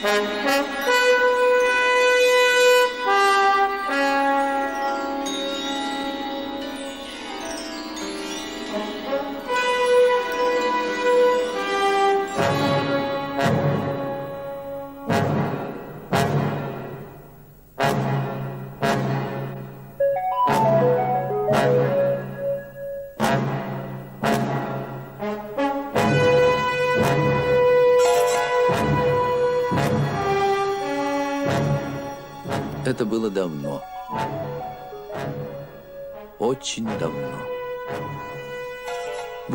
Это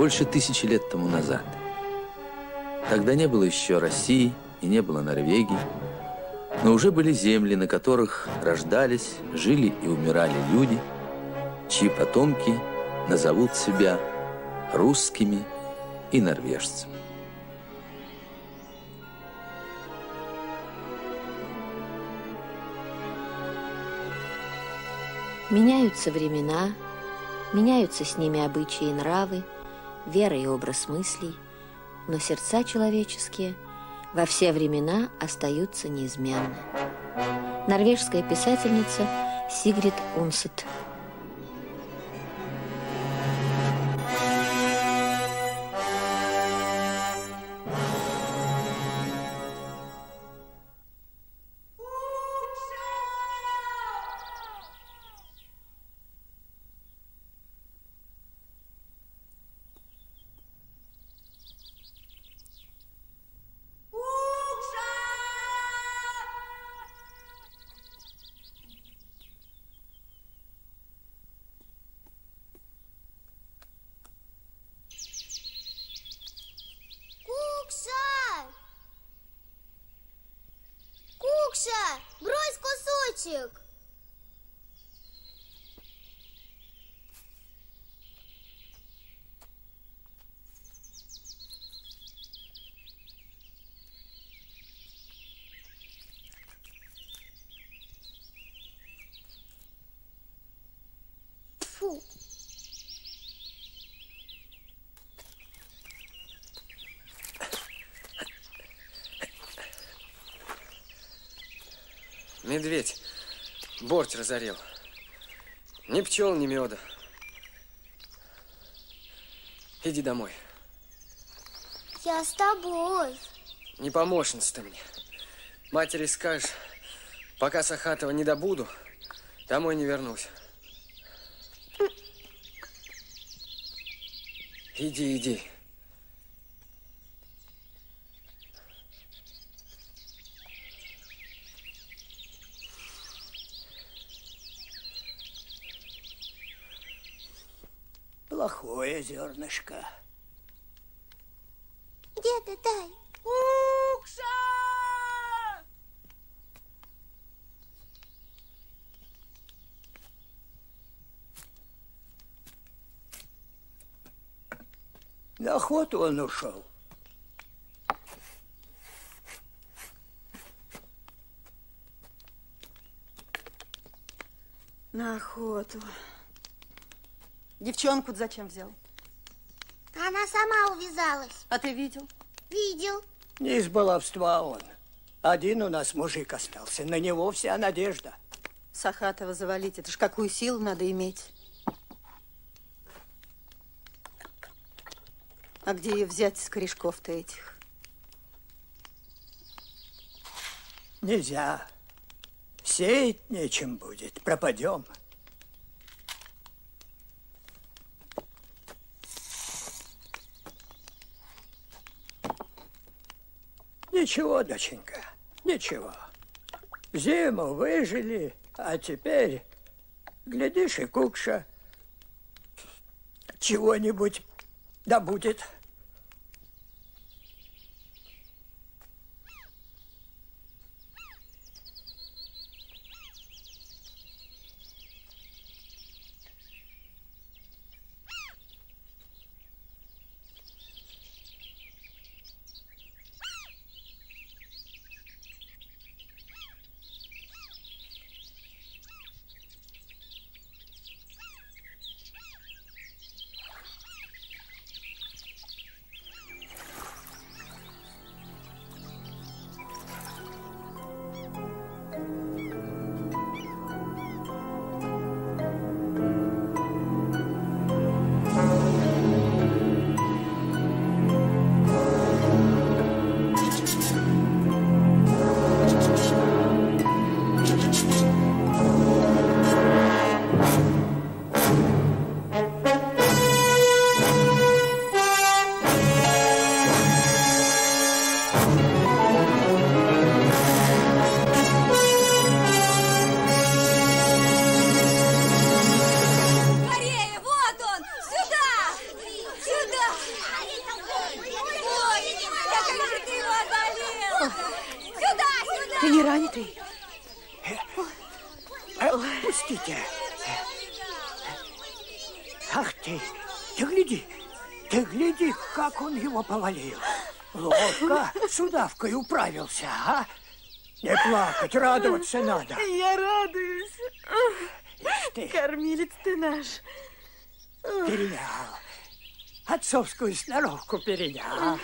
Больше тысячи лет тому назад. Тогда не было еще России и не было Норвегии, но уже были земли, на которых рождались, жили и умирали люди, чьи потомки назовут себя русскими и норвежцами. Меняются времена, меняются с ними обычаи и нравы, вера и образ мыслей, но сердца человеческие во все времена остаются неизменны. Норвежская писательница Сигрид Унсет – Медведь борт разорил. Ни пчел, ни меда. Иди домой. Я с тобой. Не помощница ты мне. Матери скажешь, пока Сахатова не добуду, домой не вернусь. Иди, иди. Зернышко. Деда, дай. Укша! На охоту он ушел. На охоту. Девчонку зачем взял? Она сама увязалась. А ты видел? Видел. Не из баловства он. Один у нас мужик остался. На него вся надежда. Сахатова завалить, это ж какую силу надо иметь. А где ее взять с корешков-то этих? Нельзя. Сеять нечем будет. Пропадем. Ничего, доченька, ничего. Зиму выжили, а теперь, глядишь, и Кукша чего-нибудь да повалил. Ловко с удавкой управился, а? Не плакать, радоваться надо. Я радуюсь. Ты Кормилец ты наш. перенял. Отцовскую сноровку перенял.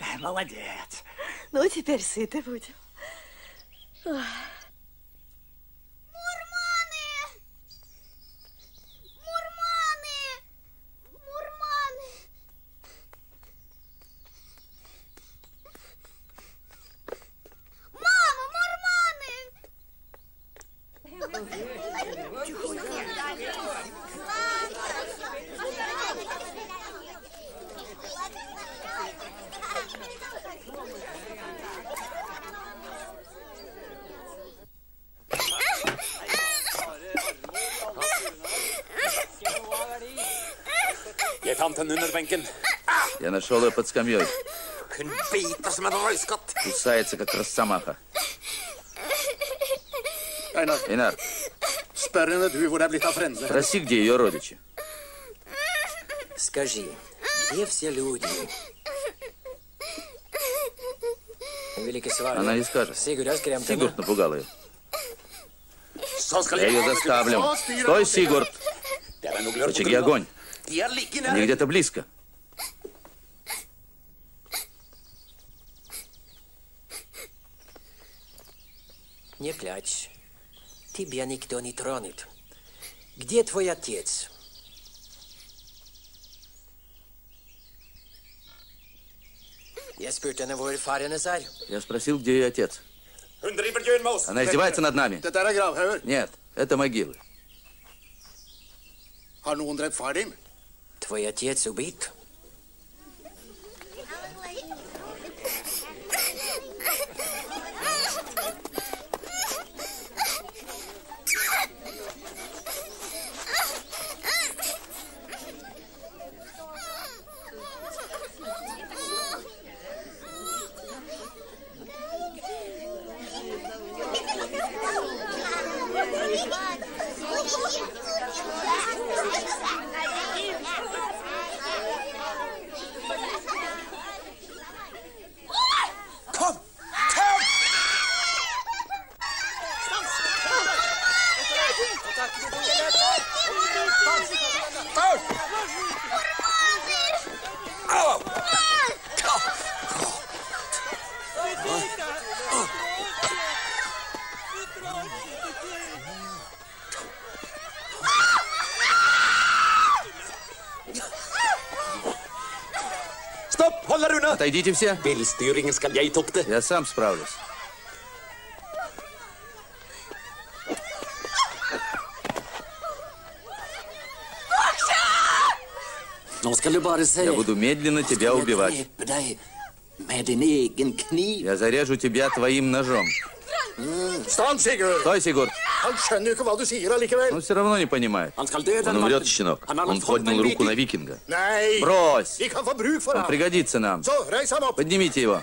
Э, Молодец. Ну, теперь сыты будем. Мурманы! Den under benken. Я нашел ее под скамьей. Hun biter som en røyskatt. Кусается, как росомаха. Einar, Эйнар, spør henne du hvor det er blitt av frendene. спроси, где ее родичи. Скажи, где все люди? Она не скажет. Сигурд напугал ее. Я ее заставлю. Стой, Сигурд! Er noe Очаги огонь. Они где-то близко. Не плачь. Тебя никто не тронет. Где твой отец? Я спросил, где ее отец. Она издевается над нами. Нет, это могилы. Har noen drept far din? Твой отец убит. Отойдите все. Я сам справлюсь. Se. Я буду медленно тебя убивать. Я зарежу тебя твоим ножом. Стой, Сигурд. Он все равно не понимает. Он умрет, щенок. Он поднял руку на викинга. Брось! Он пригодится нам. Поднимите его.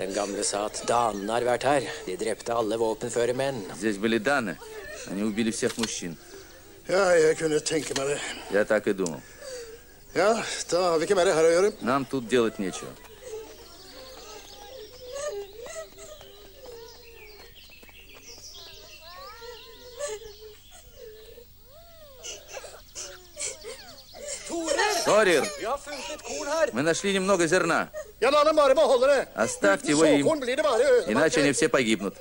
Den gamle sa at danene har vært her. De drepte alle våpenføre menn. Здесь были Даны. Они убили всех мужчин. Ja, jeg kunne tenke meg det. Я так и думал. Ja, da har vi ikke mer her å gjøre. Нам тут делать нечего. Her. мы нашли немного зерна. Оставьте его им, иначе они все погибнут.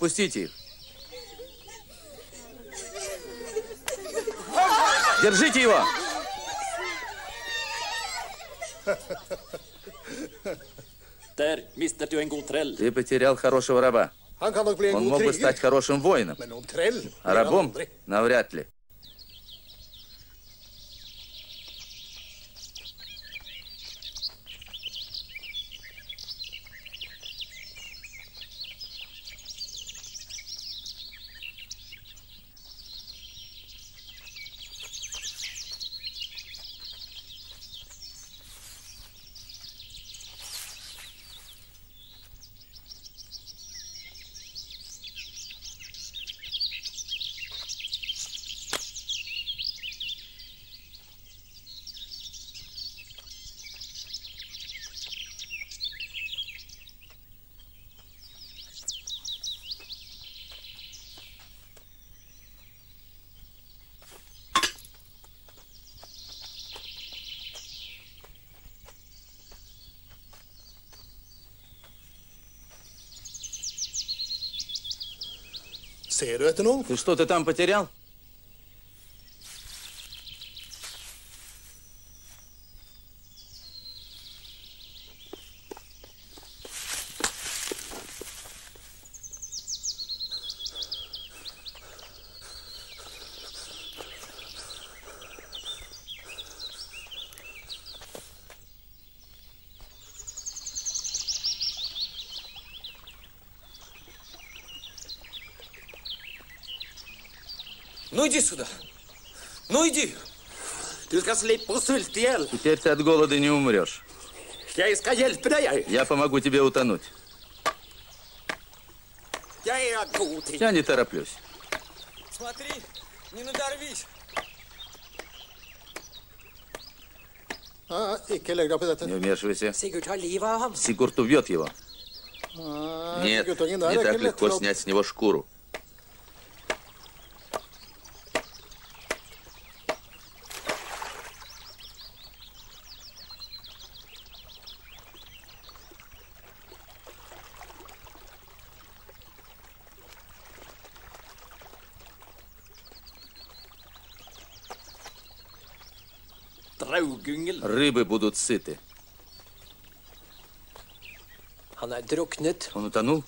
Пустите их. Держите его! Ты потерял хорошего раба. Он мог бы стать хорошим воином, а рабом навряд ли. Ser du etter noe? Ты там потерял? Ну иди сюда. Ну иди. Теперь ты от голода не умрешь. Я помогу тебе утонуть. Я не тороплюсь. Смотри, не надорвись. Dette. Не вмешивайся. Сигурд убьет его. Nei, Нет, не так легко снять с него шкуру. Рыбы будут сыты. Он утонул?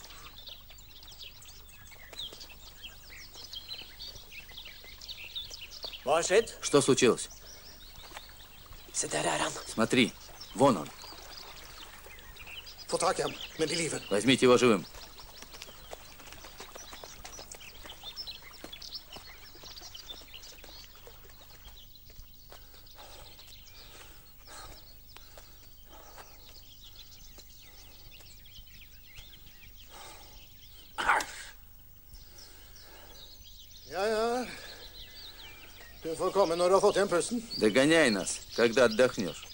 Что случилось? Смотри, вон он. Возьмите его живым. Ja, ja. Du får komme når du har fått igjen pusten. Догоняй нас, когда отдохнешь.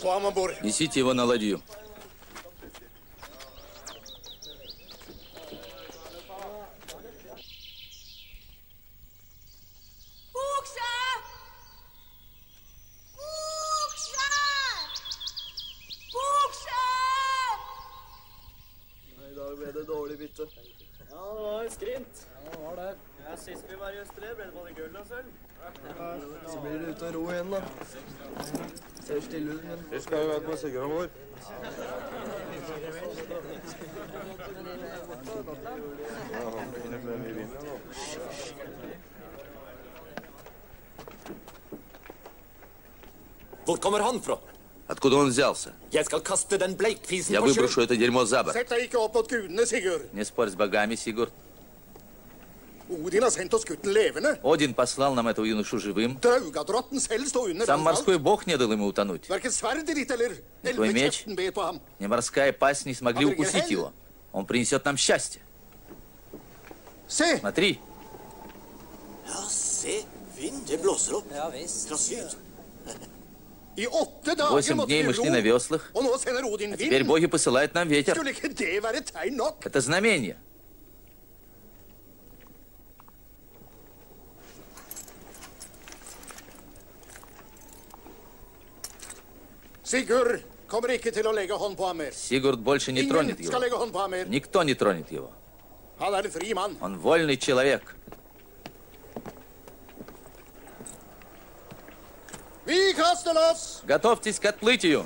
Få ham om bord. Несите его на ладью. Bukse! Bukse! Bukse! I dag ble det dårlig bytte. Ja, det var skrint. Ja, det var det. Ja, sist vi var i Østre, ble det både gull og sølv. Så blir det ute og ro igjen, da. Ser stille ut, men Vi skal jo være på Sigurd vår. Hvor kommer han fra? Откуда он взялся? Я выброшу это дерьмо за борт. Не спорь с богами, Сигурд. Один послал нам этого юношу живым. Сам морской бог не дал ему утонуть. Eller Твой меч? Ни морская пасть не смогли укусить его. Он принесет нам счастье. Смотри, Ja, se. Vind, det blåser opp. Ja visst. Fra syd. Восемь дней мы шли на веслах. Odin Теперь боги посылают нам ветер. Это знамение. Сигурд больше не тронет его. Никто не тронет его. Er. Он вольный человек. Готовьтесь к отплытию.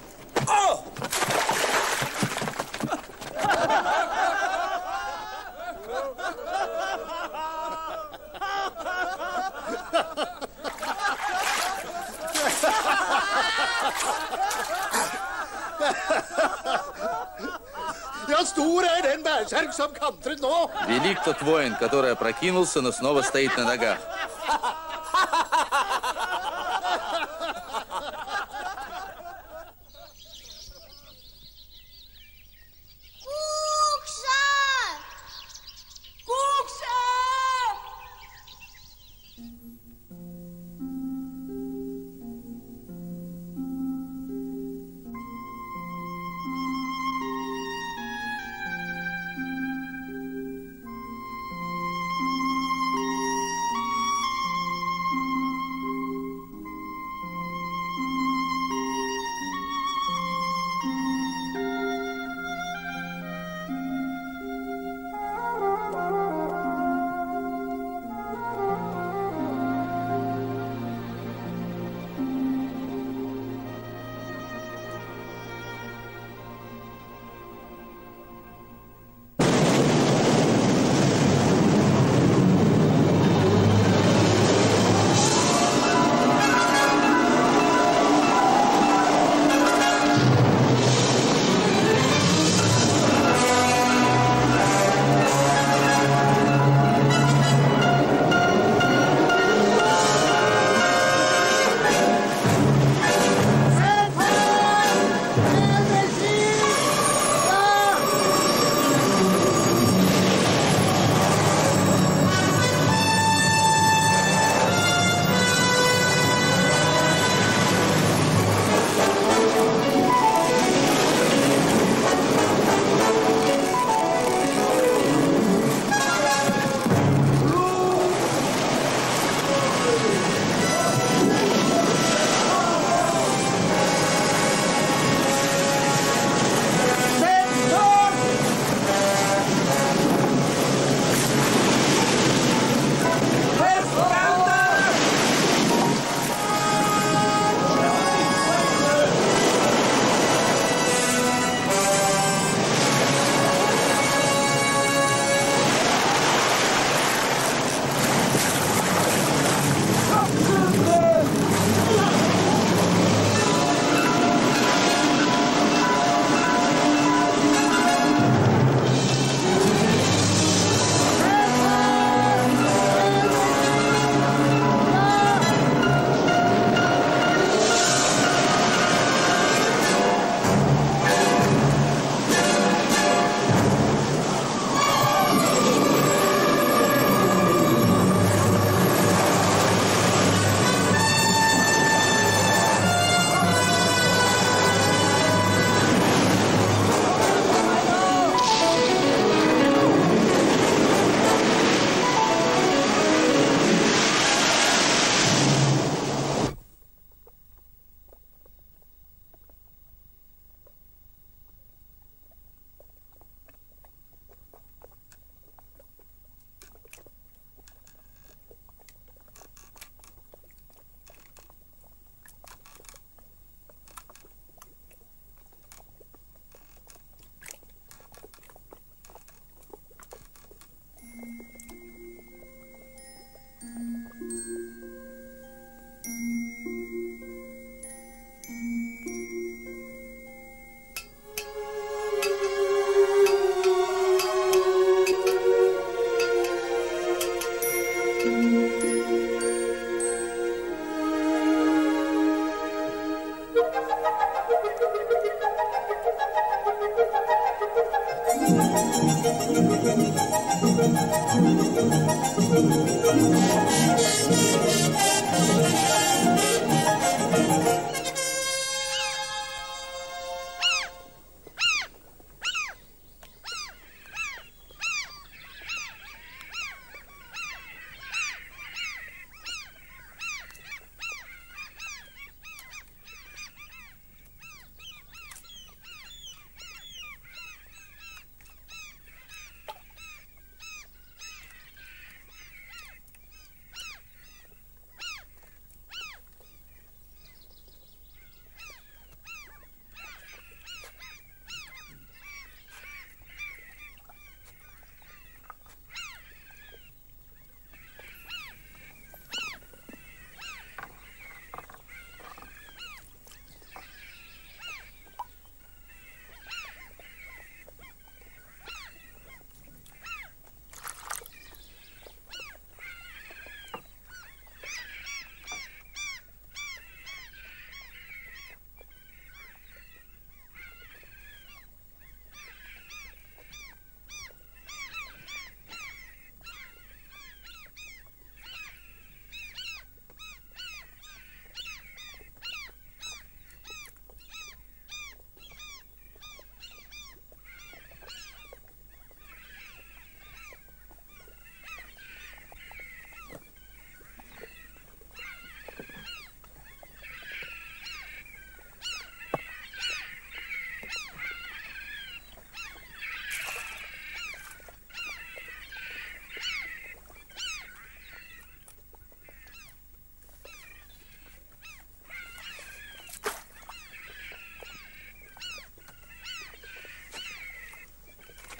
Велик тот воин, который опрокинулся, но снова стоит на ногах.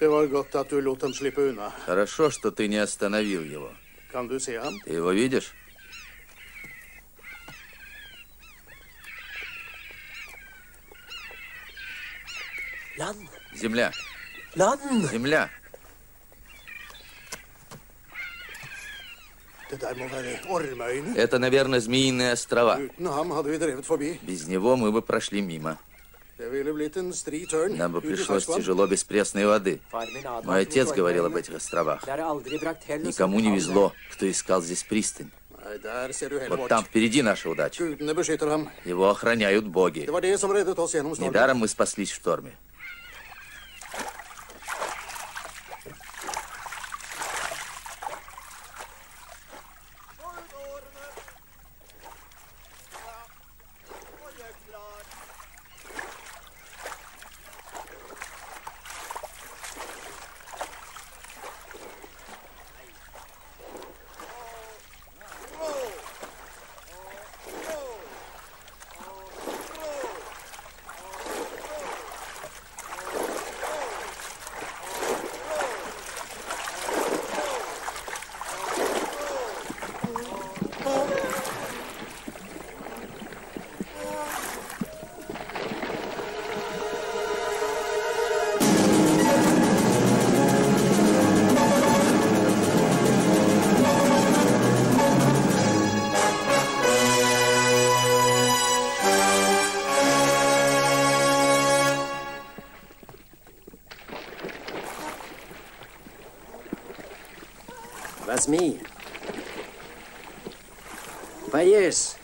Det var godt at du dem. Хорошо, что ты не остановил его. Kan du se ham? Ты его видишь? Land! Земля. Land! Земля. Это, наверное, Змеиные острова. Без него мы бы прошли мимо. Нам бы пришлось тяжело без пресной воды. Мой отец говорил об этих островах. Никому не везло, кто искал здесь пристань. Вот там впереди наша удача. Его охраняют боги. Недаром мы спаслись в шторме. Возьми. Поешь.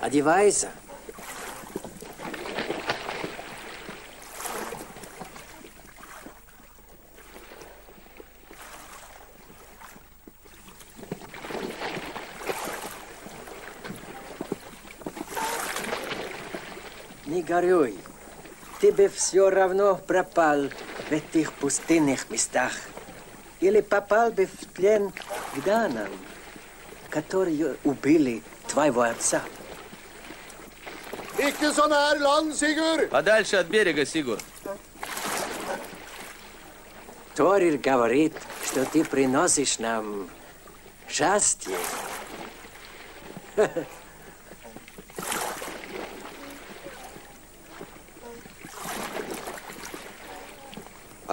Одевайся. Не горюй. Ты бы все равно пропал в этих пустынных местах. Или попал бы в плен к данам, которые убили твоего отца. Ikke så nær land, Sigurd! Подальше от берега, Сигур. Торир говорит, что ты приносишь нам счастье.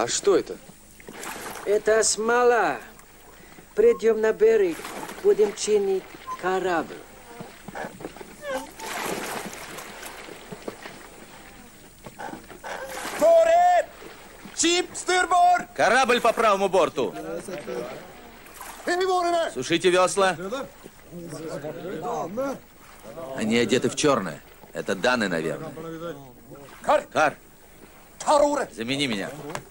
А что это? Это смола. Придем на берег, будем чинить корабль. Torer! Skip styrbord! Корабль по правому борту. Сушите весла. Они одеты в черное. Это Даны, наверное. Кар! Кар, замени меня. Det er damer!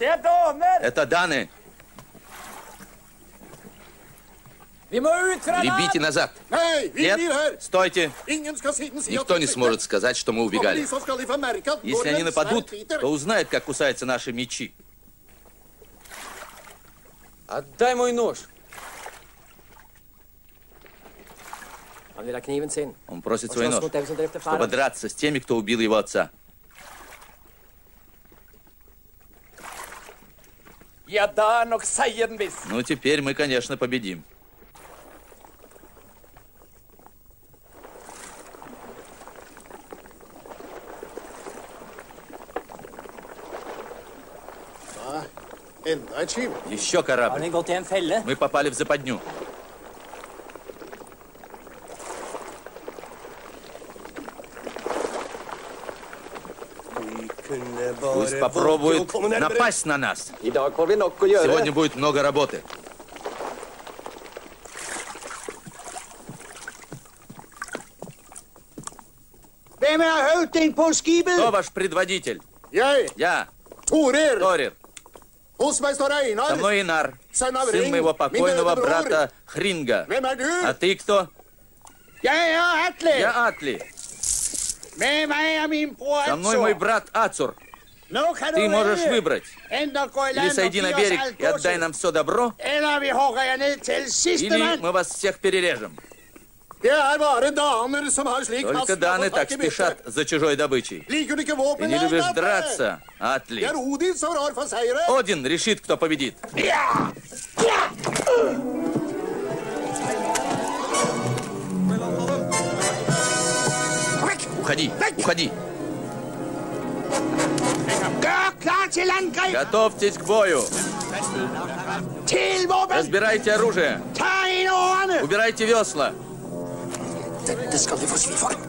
Это Даны. Гребите назад. Нет, стойте. Никто не сможет сказать, что мы убегали. Если они нападут, то узнают, как кусаются наши мечи. Отдай мой нож. Он просит свой нож, чтобы драться с теми, кто убил его отца. Ja, da nok seieren viss. Ну, теперь мы, конечно, победим. Skip. Еще корабль. Мы попали в западню. Пусть попробует напасть на нас. Сегодня будет много работы. Er? Кто ваш предводитель? Jeg, Я, Torir, Торир. Со мной Инар, Сын моего покойного брата Хринга. Er? А ты кто? Er. Я Атли. Min bror Со мной мой брат Ацур. Ты можешь выбрать. Или сойди на берег и отдай нам все добро, или мы вас всех перережем. Только даны так спешат за чужой добычей. Ты не любишь драться, Атли. Один решит, кто победит. Уходи, уходи. Готовьтесь к бою. Разбирайте оружие. Убирайте весла.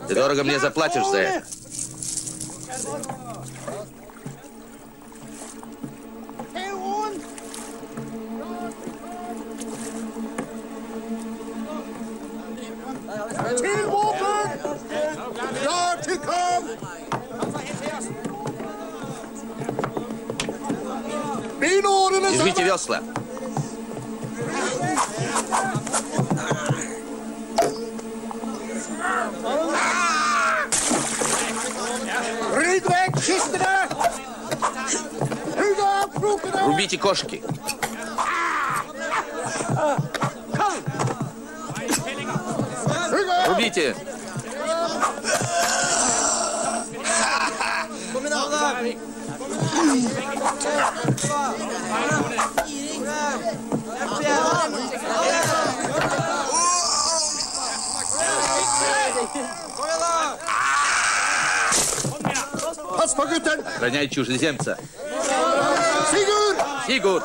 Ты дорого мне заплатишь за это. Klar til kamp! Min årene Держите весла. Рубите кошки. Av! Рубите. Pass på gutten! Охраняй чужеземца. Sigurd! Сигурд!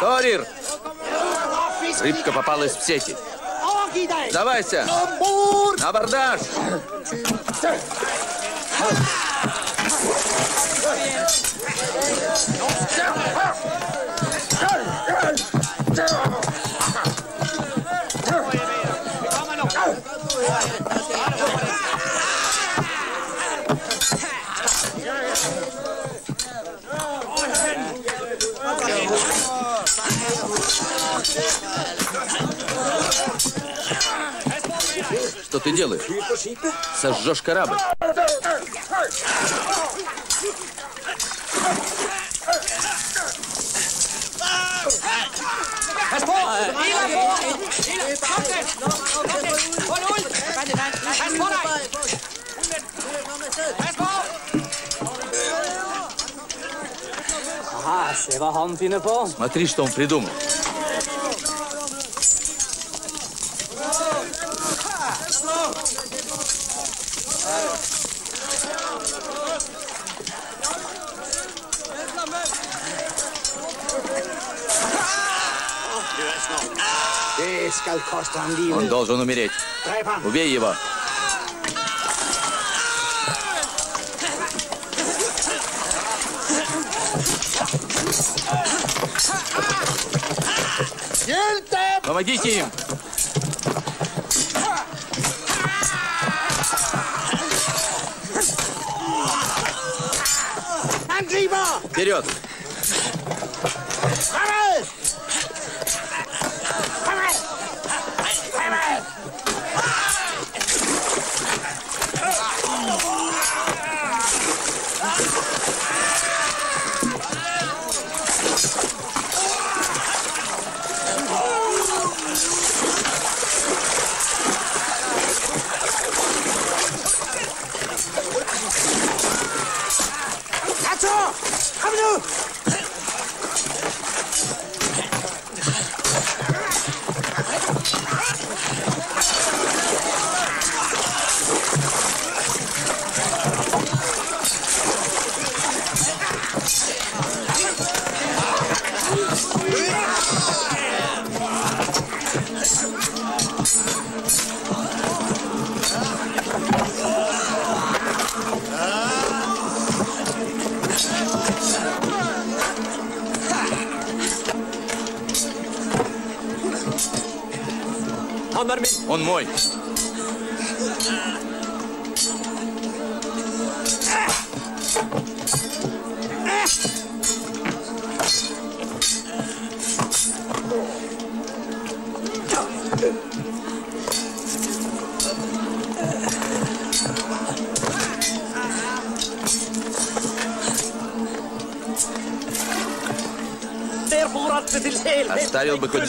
Торир! Рыбка попалась в сети. Сдавайся! На абордаж! Что han finner på. Смотри, что он придумал. Det skal koste ham livet. Он должен умереть. Убей его. Помогите им!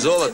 Золото.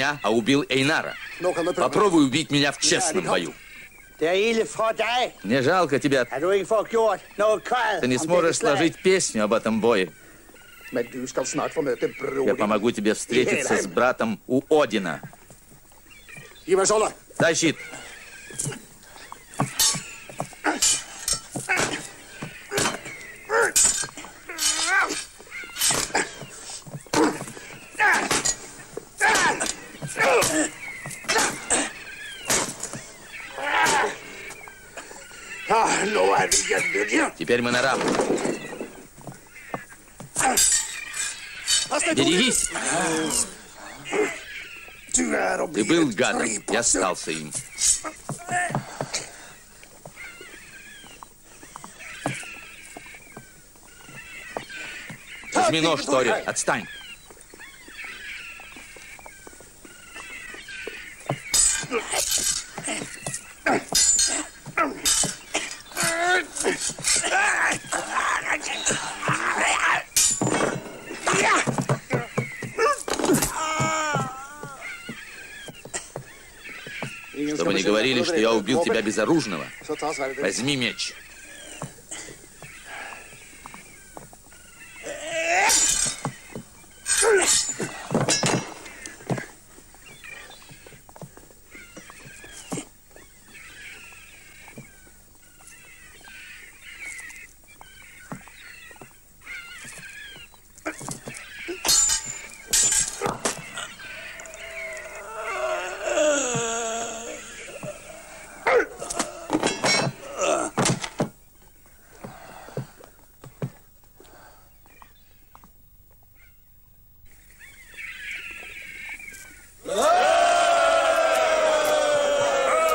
Меня, а убил Эйнара. Попробуй убить меня в честном бою. Мне жалко тебя. Ты не сможешь сложить песню об этом бое. Я помогу тебе встретиться с братом у Одина. Дай щит. Ja, nå er vi gjennombruddet. Теперь мы на равных. Берегись! Ты был гадом, я остался им. Возьми нож, Тори, отстань. Говорили, что я убил тебя безоружного. Возьми меч.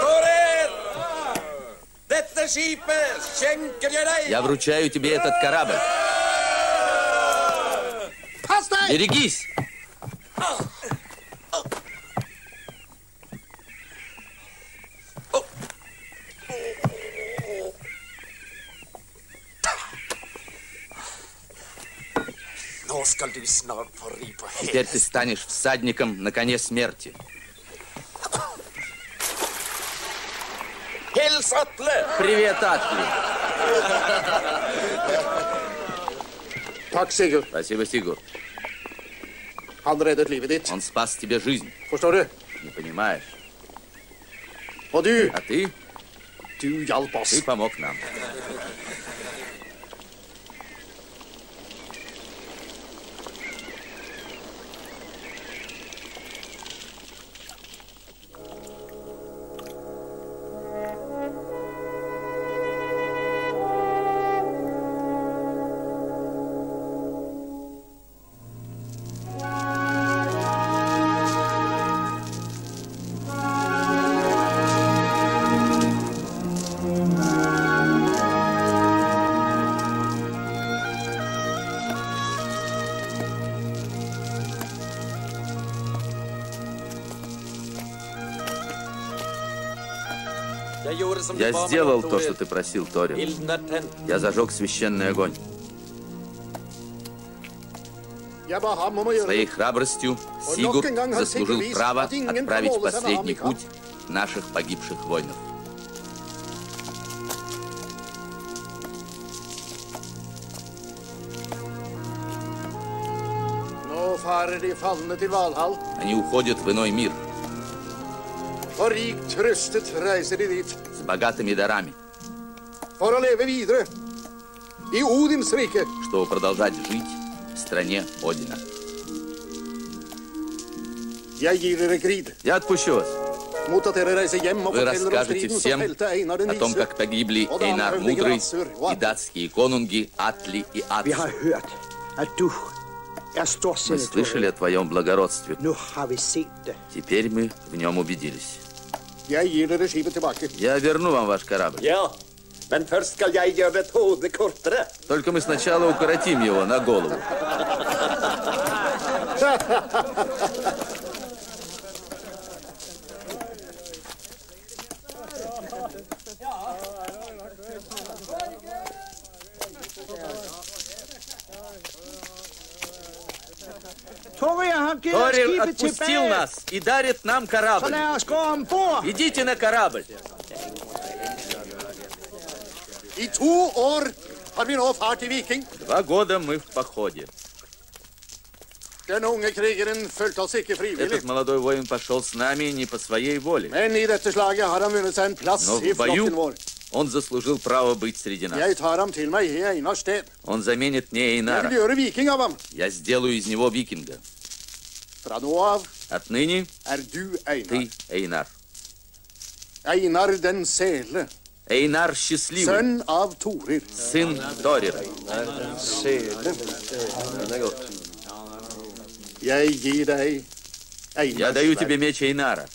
Torer! Dette skipet skjenker jeg deg! Я вручаю тебе этот корабль. Deg! Берегись! Теперь ты станешь всадником на коне смерти. Привет, Атли! Спасибо, Сигур. Он спас тебе жизнь. Не понимаешь? А ты? Ты помог нам. Я сделал то, что ты просил, Торин. Я зажег священный огонь. Своей храбростью Сигурд заслужил право отправить последний путь наших погибших воинов. Они уходят в иной мир For rikt trøstet. С богатыми дарами, videre. I Odins rike. чтобы продолжать жить в стране Одина. Krid. Я отпущу вас. Вы расскажете som всем о том, как погибли Эйнар Мудрый и датские конунги Атли и er Мы слышали о твоем благородстве. Set det. Теперь мы в нем убедились. Jeg gir dere skipet tilbake. Я верну вам ваш корабль. Ja, men først skal jeg gjøre et hode kortere. Только мы сначала укоротим его на голову. Skibet отпустил нас и дарит нам корабль. Идите на корабль. Два года мы в походе. Этот молодой воин пошел с нами не по своей воле. Но в бою. Он заслужил право быть среди нас. Он заменит мне Эйнара. Я сделаю из него викинга. Отныне ты Эйнар. Einar den sele, Эйнар счастливый, av Torir. сын Торира. Я даю тебе меч Эйнара.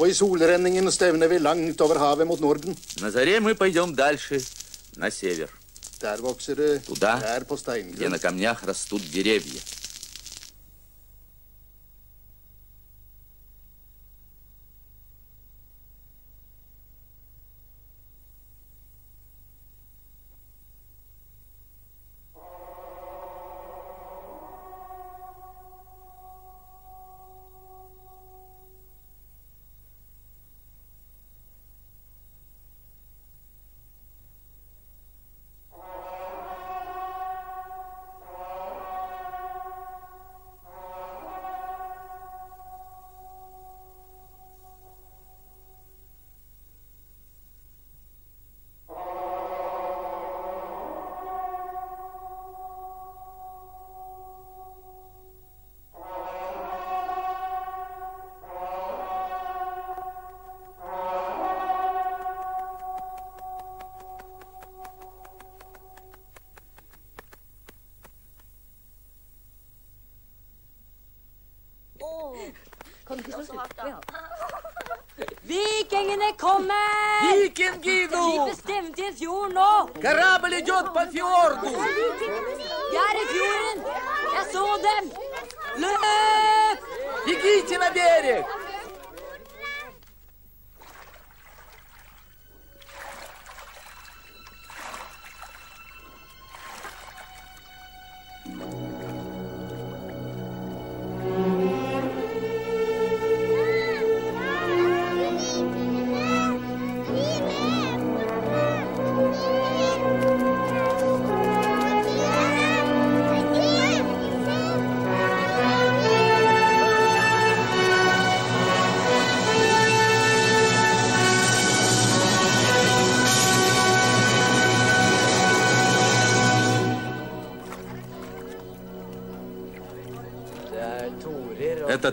Og i solrenningen stevner vi langt over havet mot Norden. На заре мы пойдем дальше, на север, Der vokser det Tуда, trær på где на камнях растут деревья.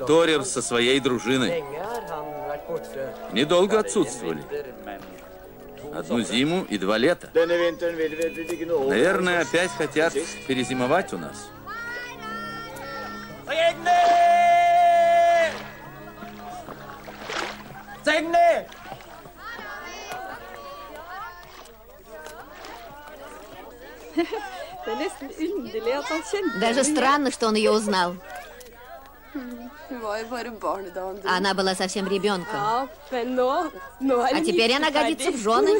Это Торир со своей дружиной. Недолго отсутствовали. Одну зиму и два лета. Наверное, опять хотят перезимовать у нас. Kjente Даже странно, что он ее узнал. Mm. Hun var jo bare barn da hun døde. Она была совсем ребенком. А hun теперь она годится в жены.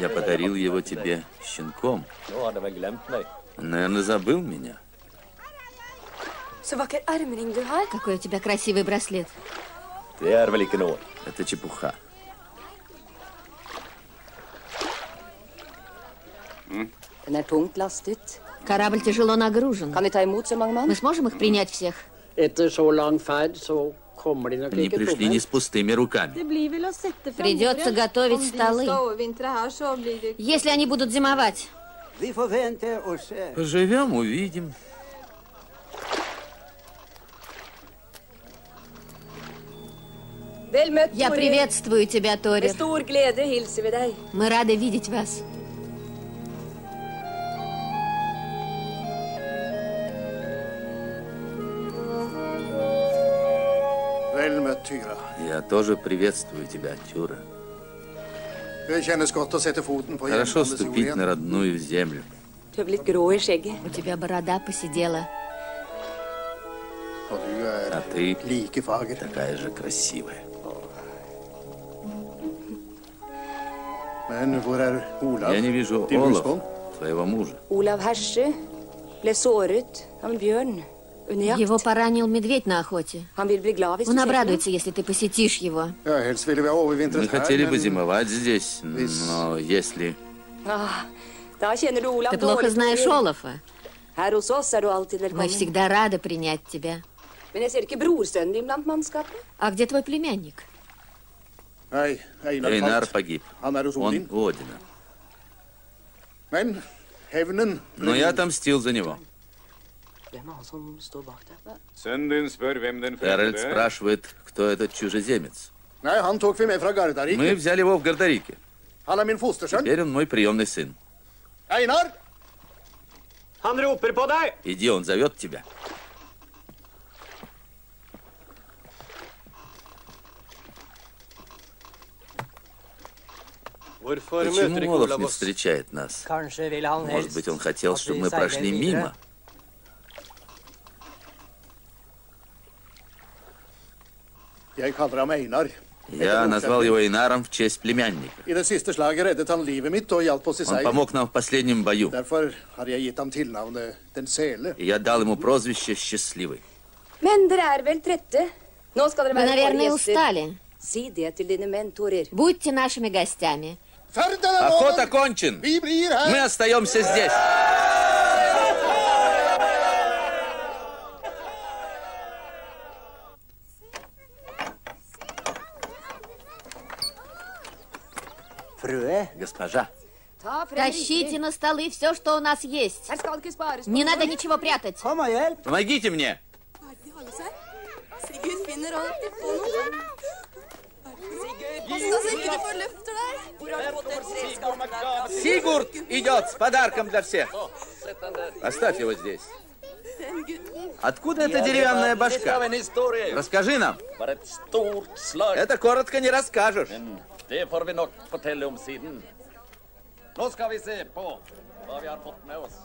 Я подарил его тебе щенком. Наверное, забыл меня. Har. Какой у тебя красивый браслет. Это чепуха. Корабль тяжело нагружен. Мы сможем их принять всех? Они пришли не с пустыми руками. Придется готовить столы. Если они будут зимовать. Поживем, увидим. Я приветствую тебя, Тори. Мы рады видеть вас. Я тоже приветствую тебя, Тюра. Хорошо ступить на родную землю. Er. У тебя борода посидела. Er А ты такая же красивая. Er? Я не вижу Олаф, твоего мужа. Av en bjørn under jakt. Его поранил медведь на охоте. Он обрадуется, если ты посетишь его. Мы хотели бы зимовать здесь, но если... Ah, Ты плохо знаешь. Олафа. Er Мы всегда рады принять тебя. А где твой племянник? Эйнар погиб. Er Он у Одина. Но я отомстил за него. Эральд спрашивает, кто этот чужеземец. Мы взяли его в Гордарике. Fostersønn. Теперь он мой приемный сын. Roper på deg! Иди, он зовет тебя. Почему Олаф не встречает нас? Может быть, он хотел, чтобы мы прошли мимо? Jeg kaller ham Einar. Я назвал его Эйнаром в честь племянника. Он помог нам в последнем бою. И я дал ему прозвище «Счастливый». Er Вы, våre наверное, устали. Будьте нашими гостями. Er Охота over! кончен. Vi blir Мы остаемся здесь. Frue, Госпожа, Тащите на столы все, что у нас есть. Не надо ничего прятать. помогите мне. Сигурд идет с подарком для всех. Оставь его здесь. Откуда эта деревянная башка? Расскажи нам. Это коротко не расскажешь. Det får vi nok fortelle om siden. Nå skal vi se på hva vi har fått med oss.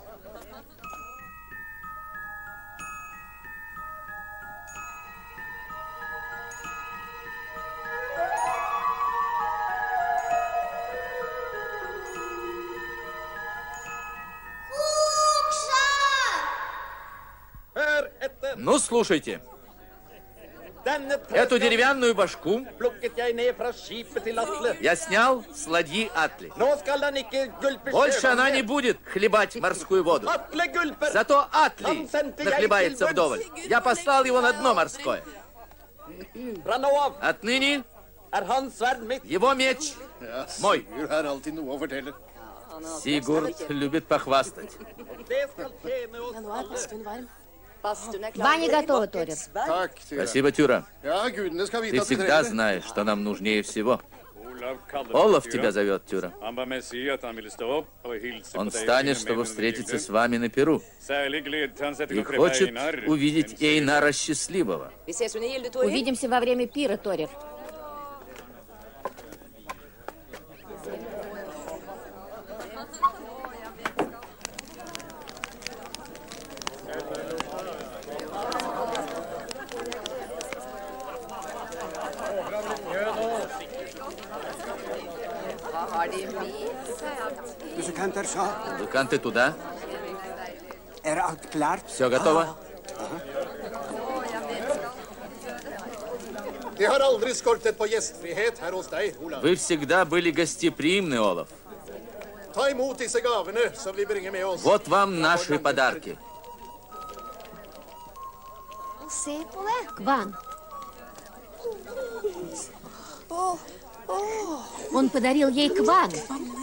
Ну, слушайте. Эту деревянную башку я снял с ладьи Атли. Больше она не будет хлебать морскую воду. Зато Атли нахлебается вдоволь. Я послал его на дно морское. Отныне его меч fortelle. Сигурд любит похвастать. Er er klar. Баня готова, Торин. Спасибо, Тюра. Ты всегда знаешь, что нам нужнее всего. Олаф тебя зовет, Тюра. Он встанет, чтобы встретиться с вами на Перу. И хочет увидеть. Эйнара счастливого. Увидимся во время пира, Торир. Sa Музыканты туда. Er? Все готово? Вы всегда были гостеприимны, Олаф. Вот вам наши подарки. Кван. Он подарил ей кван.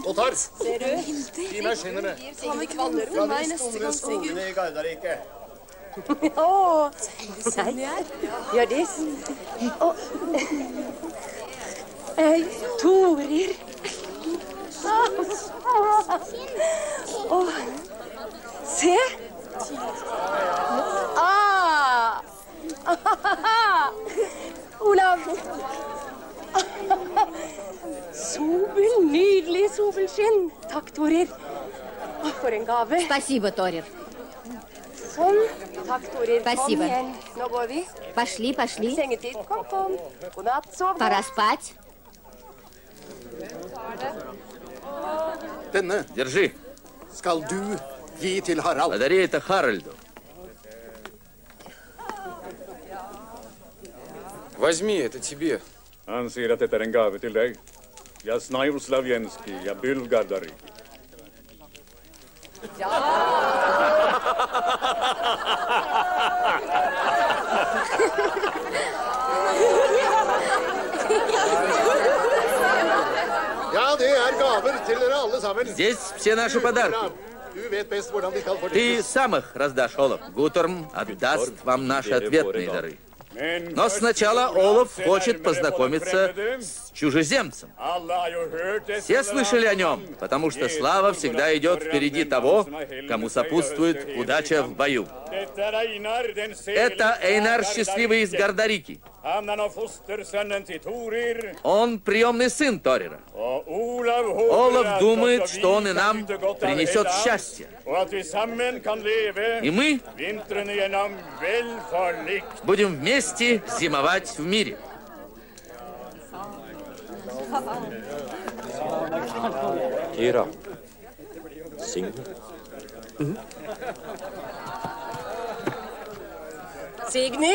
Ottar, Ser du? gi meg skinnene. Kan vi kvanne Fra om meg de neste store gang, Sigurd? skogene i Gardarike. Å, serr? Hjørdis? Å, eh, Torir. Å, se! Ah! Olav! Sobel, nydelig solskinn. Takk, Torir. Å, For en gave. Спасибо, Торир. Sånn. Takk, Torir. Спасибо. Kom igjen. Nå går vi. Пошли, пошли. Sengetid. Kom, kom. God natt. Sov Пора спать. Denne Держи. skal du gi til Harald. Подари это Харальду. Возьми, это тебе. Han ser att detta är en gave till dig. Jag Snail Slavjenski, jag Bulgardariki. Ja, det er gaver til dere alle sammen. Здесь все наши подарки. Ты сам их раздашь, Олаф. Гуторм отдаст вам наши ответные дары. Но сначала Олаф хочет познакомиться с чужеземцем. Все слышали о нем, потому что слава всегда идет впереди того, кому сопутствует удача в бою. Это Эйнар Счастливый из Гардарики. Он приемный сын Торира. Олаф думает, что он и нам принесет счастье. И мы будем вместе зимовать в мире. Kira. Signe. Signy?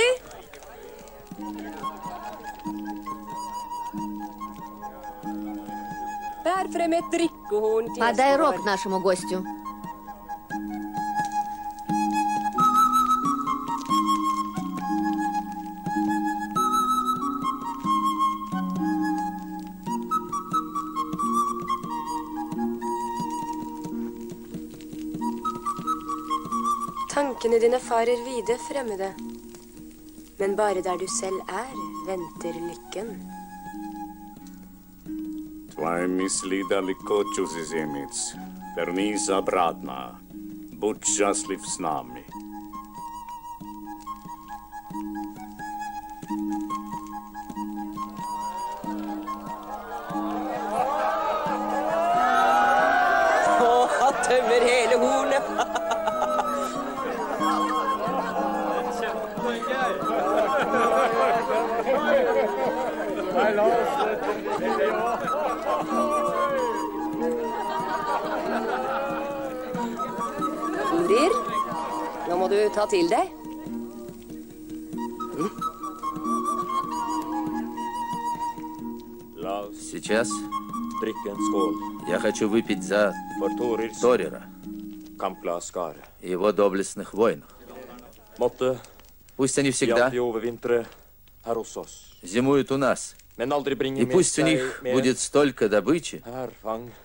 Drickehorn till Подай рог нашему гостю. Tankene dine farer vide fremmede. Men bare der du selv er, venter lykken. Tvoi mislida likoču zizemic, perniza bratna, bud šasliv. Må du ta til deg. Сейчас я хочу выпить за и его доблестных воинов. Пусть они всегда зимуют у нас. И пусть у них mer будет столько добычи,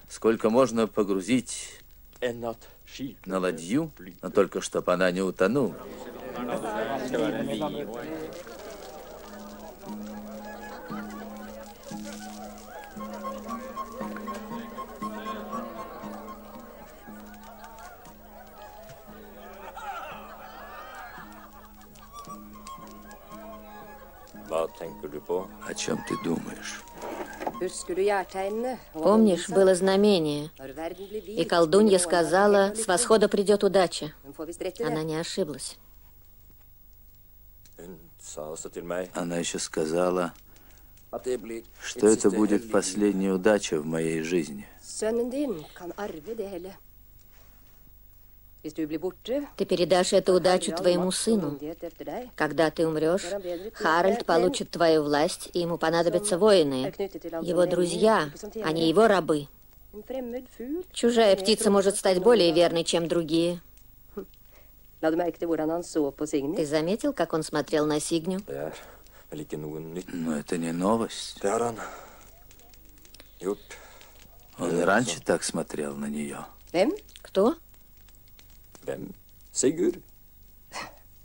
сколько можно погрузить на ладью, но только чтобы она не утонула. О чем ты думаешь? Помнишь, было знамение, и колдунья сказала, с восхода придет удача. Она не ошиблась. Она еще сказала, что это будет последняя удача в моей жизни. Sønnen din kan arve det hele. Hvis du blir borte, Ты передашь эту удачу твоему сыну. Когда ты умрешь, Харальд получит твою власть, и ему понадобятся воины, его друзья, а не его рабы. Чужая птица может стать более верной, чем другие. Ты заметил, как он смотрел на Сигню? Но это не новость. Он и раньше так смотрел на нее. Кто? Hvem? Sigurd?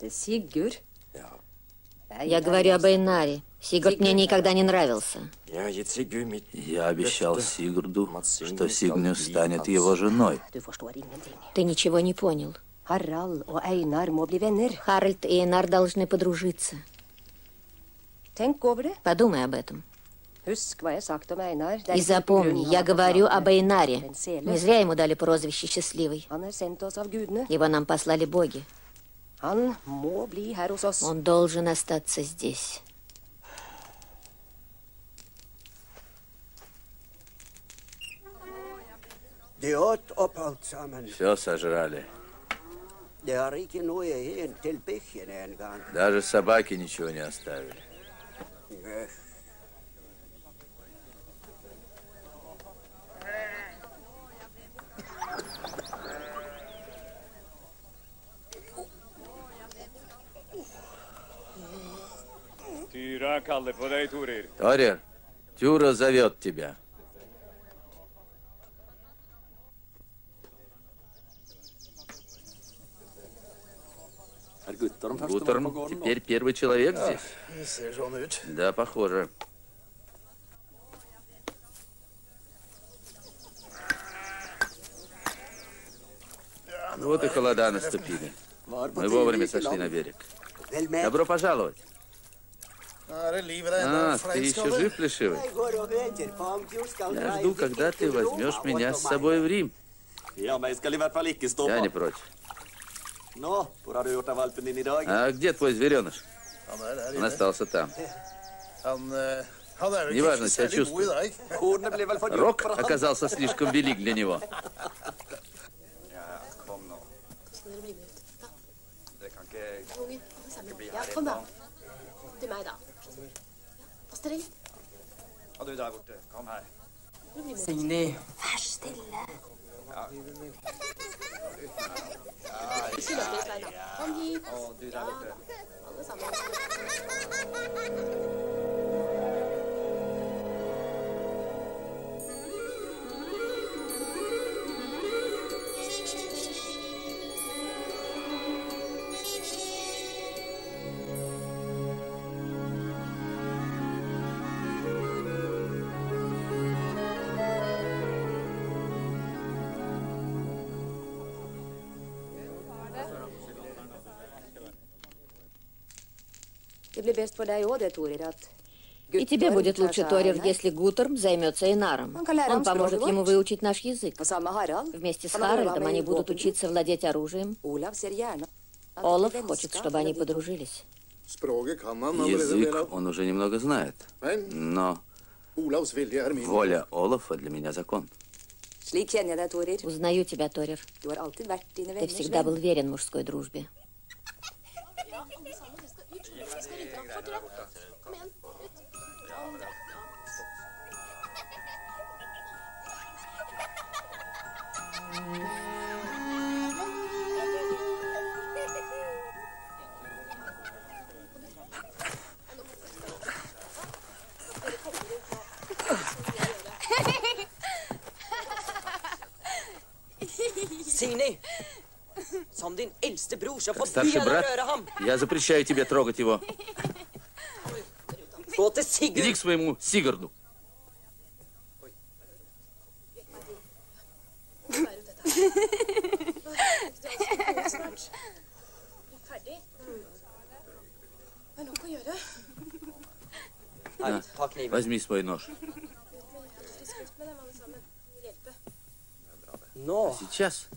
Er Sigurd. Я говорю об Эйнаре. Сигурд мне никогда не нравился. Я обещал Сигурду, что Сигню станет его женой. Ты ничего не понял. Харальд и Эйнар должны подружиться. Подумай об этом. И запомни, я говорю об Эйнаре. Не зря ему дали прозвище «Счастливый». Его нам послали боги. Он должен остаться здесь. Все сожрали. Даже собаки ничего не оставили. Æsj. Tyra kaller på deg, Torir. Торер, Тюра зовет тебя. Гутерм теперь первый человек здесь. Sånn ut. Да, похоже. Вот и холода наступили. Мы вовремя сошли на берег. Добро пожаловать. Er det livet deg ennå, А, ты еще жив, Плешивый? Я жду, когда ты возьмешь меня с собой в Рим. Я не против. А где твой звереныш? Er Он остался там. Eh, er Неважно, себя dyrt Рок оказался слишком велик для него. Det kan ikke kom da. Astrid? Ja, du der borte. Kom her. Signy. Vær stille. Ja. Ja, ja, ja. Kom. Og du der borte. Alle sammen. И тебе будет лучше, Торер, если Гутерм займется. Он kan lære Он поможет ему выучить наш язык. Вместе с Харальдом они будут учиться владеть оружием. At Олаф хочет, чтобы они подружились. Язык он уже немного знает. Но воля Олафа для меня закон. Узнаю тебя, vært dine Ты всегда был верен мужской дружбе. Ja, alle sammen. Vi skal ut. Vi Kom igjen. Ut. Din bror så старший брат, я запрещаю тебе трогать его. Иди к своему Сигарду. Er. На, возьми свой нож. Nå Сейчас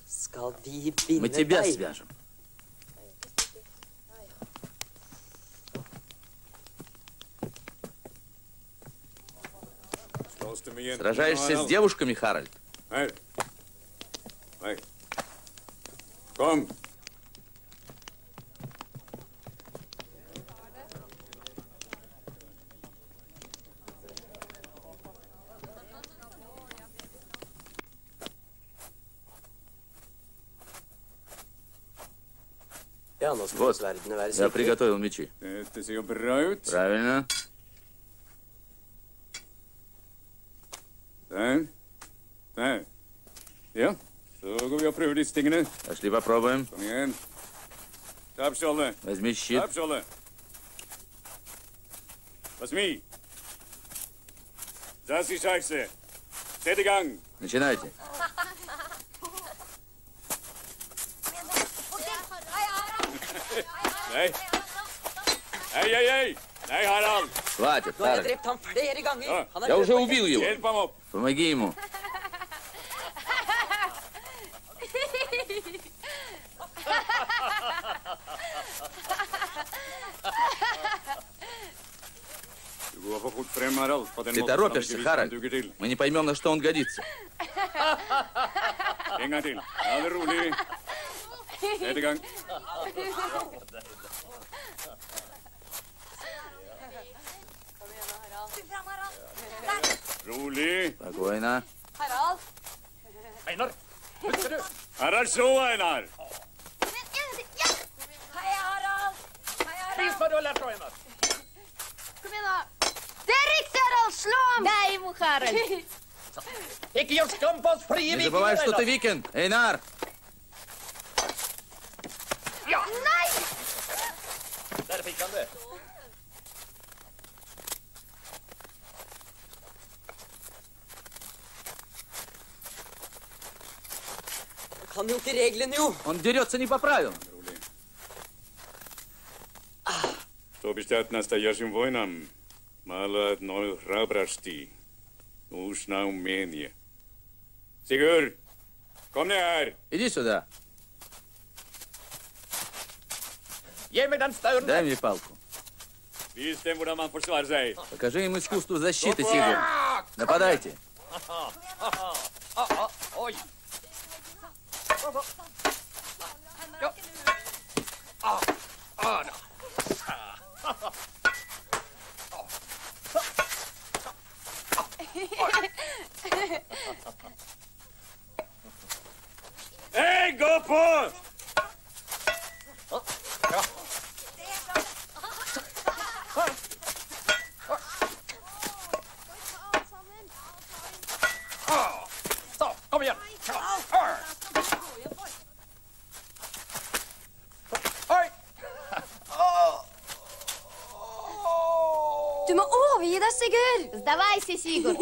мы тебя свяжем. Сражаешься с девушками, Харальд? Skal Вот, я приготовил мечи. Правильно. Der. Der. Ja, prøver disse tingene. Пошли попробуем. Kom igjen. Ta opp skjoldet. Возьми щит. Skjoldet. Возьми. Засвечайся. Sett i gang. Начинайте. Nei. Hei, hei, hei. Nei, Harald. Хватит, er Я уже убил его. Помоги ему. Du går for fort frem, Harald. På den Ты торопишься, Харальд. Мы не поймем, на что он годится. Er. Спокойно. Er lært, Einar. Kom igjen, da. Det er riktig, Harald. Slå ham. Deg, Harald. Ikke gjør skam på oss frie Не забывай, что ты викинг. Эйнар! Он дерется не по правилам. Что бестят настоящим воинам, мало одной храбрости. Нужно умение. Sigurd, kom ner här. Иди сюда. Дай мне палку. Покажи им искусство защиты, Сигурд. Нападайте. Oi. Ja. Ah, ah, da. Hej, gå på! Så, kom igjen. Oi. Du må overgi deg, Sigurd! Сдавайся, Сигурд.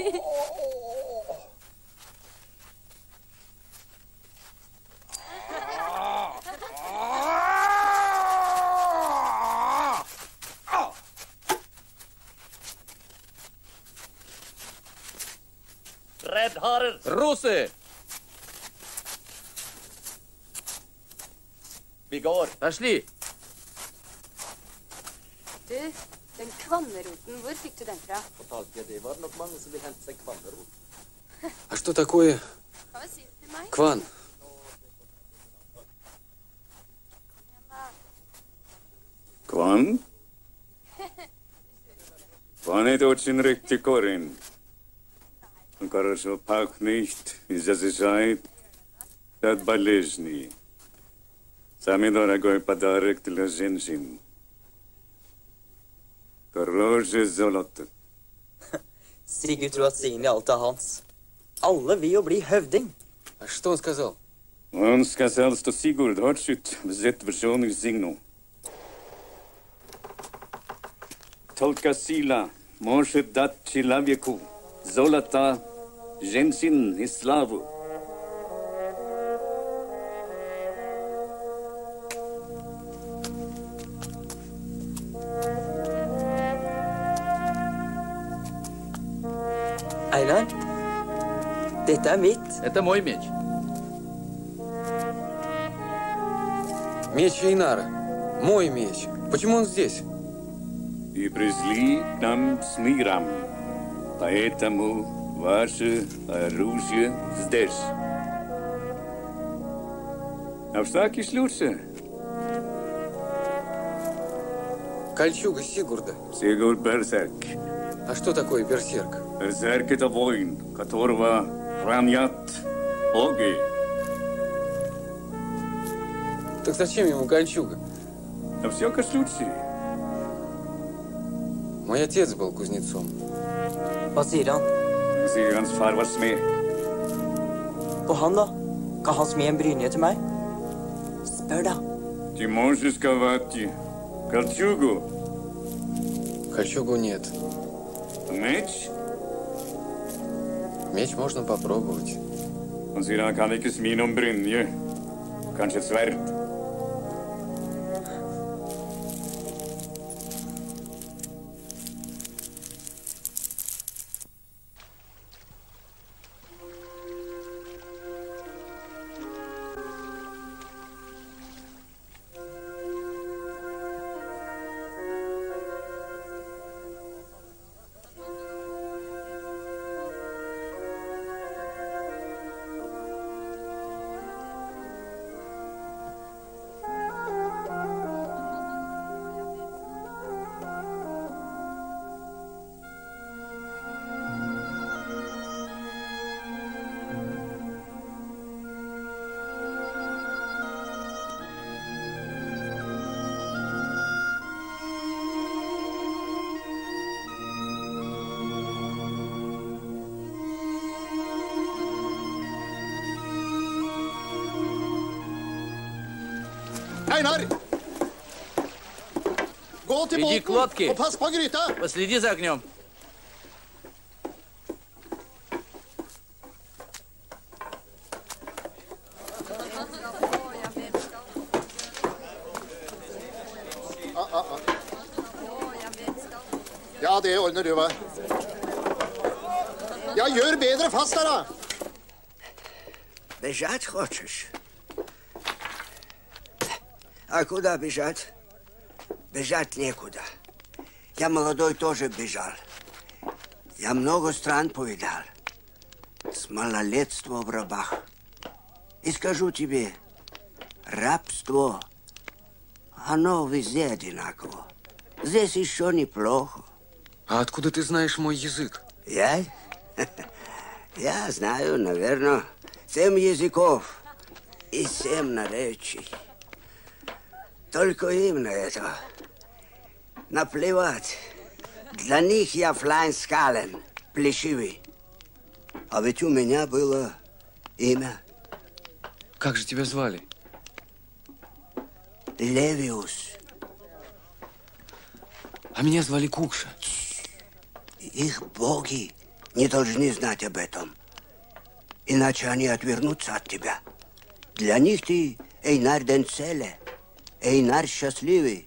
Redd harer. Русы! Vi går. Пошли. Du, den kvanneroten, hvor fikk du den fra? Fortalte jeg det var nok mange som vil hente seg kvannerot. А что такое кван? Kvan? Kvan это очень редкий корень. Он хорошо пахнет и защищает от болезней. Самый дорогой подарок для женщин. Дороже золота. Sigurd tror at Signy alt er hans. Alle vil jo bli høvding. А что он сказал? Он сказал, что Сигурд хочет взять вершину Зигну. Только сила может дать человеку золото, женщин и славу. Er mitt. Это мой меч. Меч Эйнара. Мой меч. Почему он здесь? И пришли к нам с миром, поэтому Ваше оружие здесь. На всякий случай. Кольчуга Сигурда. Сигурд Берсерк. А что такое берсерк? Берсерк это воин, которого ранят боги. Так зачем ему кольчуга? На всякий случай. Мой отец был кузнецом. Sier hans far var smed. Og han, da? Kan han smi en brynje til meg? Spør, da. Ты можешь сковать кольчугу? Кольчугу нет. Меч? Меч можно попробовать. Kan ikke smi noen brynje. Kanskje et. Einar! Gå til Иди к båten лодке. og pass på gryta! Последи за огнем. Ah, ah, ah. Ja, det ordner du, hva? Ja, gjør bedre fast der, da! Бежать хочешь? А куда бежать? Бежать некуда. Я молодой тоже бежал. Я много стран повидал. С малолетства в рабах. И скажу тебе, рабство, оно везде одинаково. Здесь еще неплохо. А откуда ты знаешь мой язык? Я? Я знаю, наверное, семь языков и семь наречий. Только им на это. Наплевать. Для них я флайнскален, плешивый. А ведь у меня было имя Как же тебя звали? Левиус. А меня звали Кукша. Их боги не должны знать об этом. Иначе они отвернутся от тебя. Для них ты Эйнар Денцеле, Эйнар счастливый.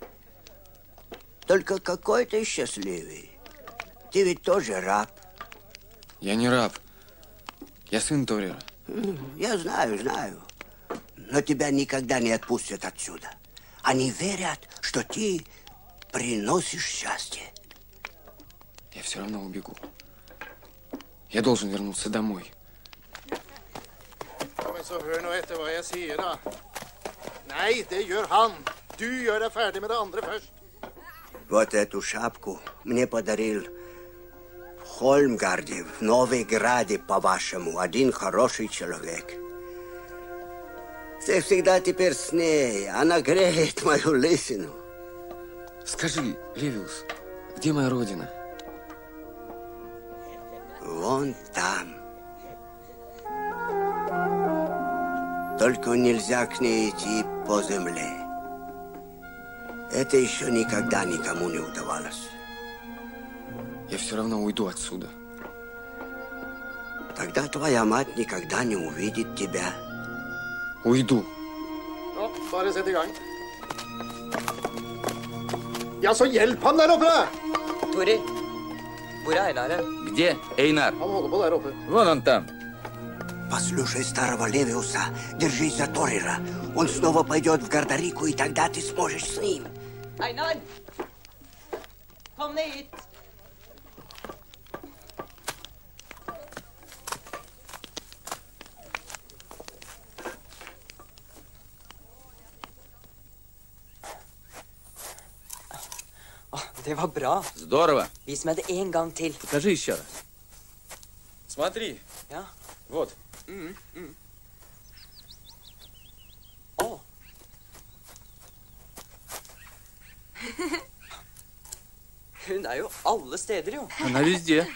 Только какой ты счастливый? Ты ведь тоже раб. Я не раб. Я сын Торера. Я знаю, знаю. Но тебя никогда не отпустят отсюда. Они верят, что ты приносишь счастье. Я все равно убегу. Я должен вернуться домой. Nei, det gjør han. Du gjør deg ferdig med det andre først. Вот эту шапку мне подарил в Хольмгарде, в Новиграде, по-вашему, один хороший человек. Ты всегда теперь с ней. Она греет мою лысину. Скажи, Левиус, где моя родина? Вон там. Только нельзя к ней идти по земле. Это еще никогда никому не удавалось. Я все равно уйду отсюда. Тогда твоя мать никогда не увидит тебя. Уйду. Ja, bare sett i gang. Ja, så hjelp ham der oppe! da! Tori, hvor er Einar hen? Где Эйнар? Han holder på der oppe. Вон он там. Послушай старого Левиуса, держись за Торира, Он снова пойдет в Гордарику, и тогда ты сможешь с ним. Айноль! Kom ned hit! Это было. Здорово. Вис мне это en gang til. Покажи еще раз. Смотри. Я? Вот. Mm, mm. Å. Hun er jo alle steder, jo. Она везде.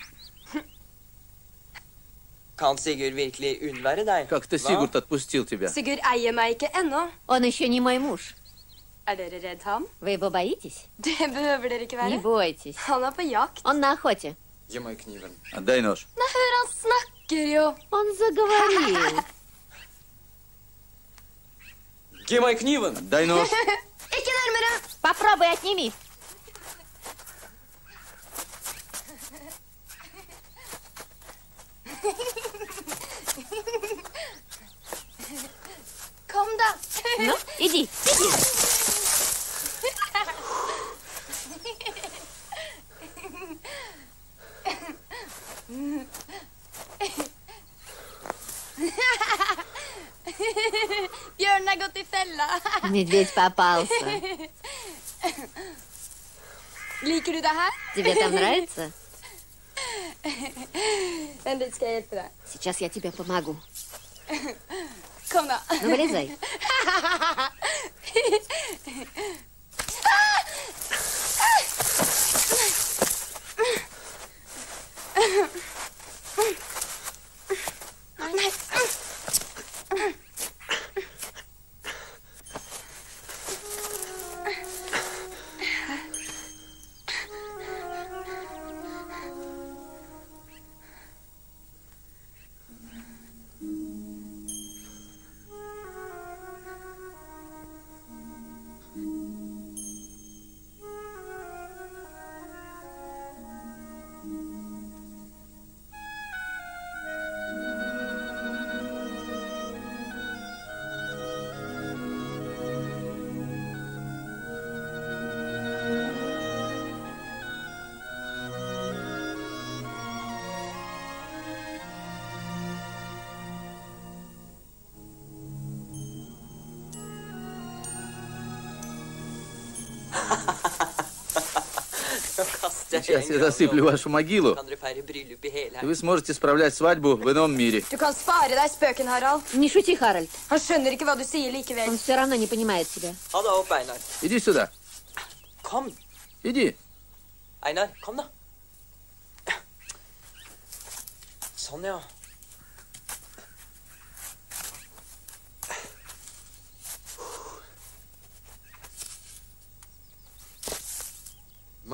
Kan Sigurd virkelig unnvære deg? Как ты, Сигурд, отпустил тебя? Sigurd eier meg ikke ennå. Он еще не мой муж. Er dere redd ham? Вы его боитесь? Det behøver dere ikke Не бойтесь. Han er på jakt. Он на охоте. Отдай нож. Nei, hør, han snakker jo. Он заговорил. Мой книвен? Отдай нож. Попробуй, отними. Kom da. Ну, иди, иди. Bjørnen er gått i fella. Медведь попался. Her? Тебе там нравится? Сейчас я тебе помогу. Ну, вылезай. Сейчас я засыплю вашу могилу, и вы сможете справлять свадьбу в ином мире. Не шути, Харальд. Он все равно не понимает тебя. Иди сюда. Иди. Einar, kom da. Sånn,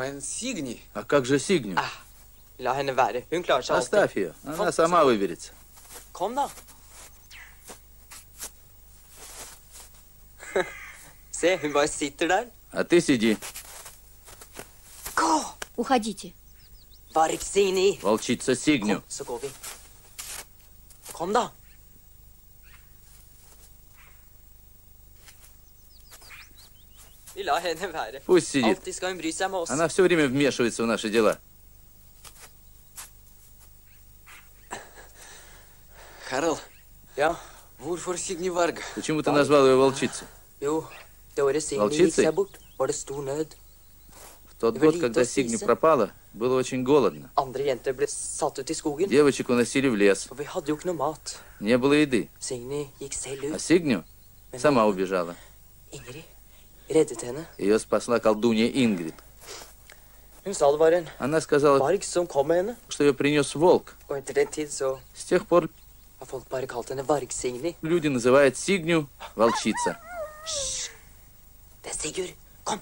Men Сигни. А как же alltid. Оставь ее. Она сама выберется. Der. А ты сиди. Уходите. Волчица Сигню. Så går vi. Kom, da. Vi lar henne være. Пусть сидит. Она все время вмешивается в наши дела. Signy Varg? Почему ты назвал ее волчицей? Волчицей? В тот год, когда Сигню пропала, было очень голодно. Девочек уносили в лес. Не было еды. А. Сигню сама убежала. Ее спасла колдунья Ингрид. Она сказала, что ее принес волк. С тех пор люди называют Сигню волчица. Er.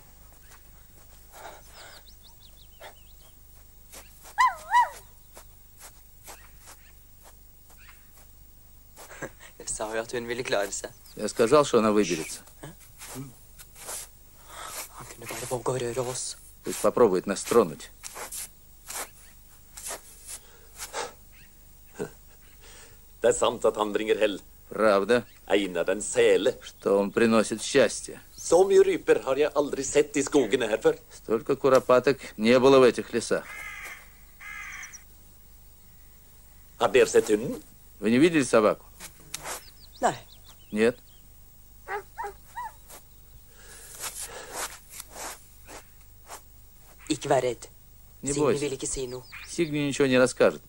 Я сказал, что она выберется. Han kunne bare våge å røre oss. Пусть попробует нас тронуть. Det er sant at han bringer hell. Правда, Einar den sele. что он приносит счастье. Så mye ryper har jeg aldri sett i skogene her før. Столько куропаток не было в этих лесах. Har dere sett hunden? Вы не видели собаку? Nei. Нет. Ikke vær redd. Не vil бойся. ikke si noe. Сигни ничего не расскажет.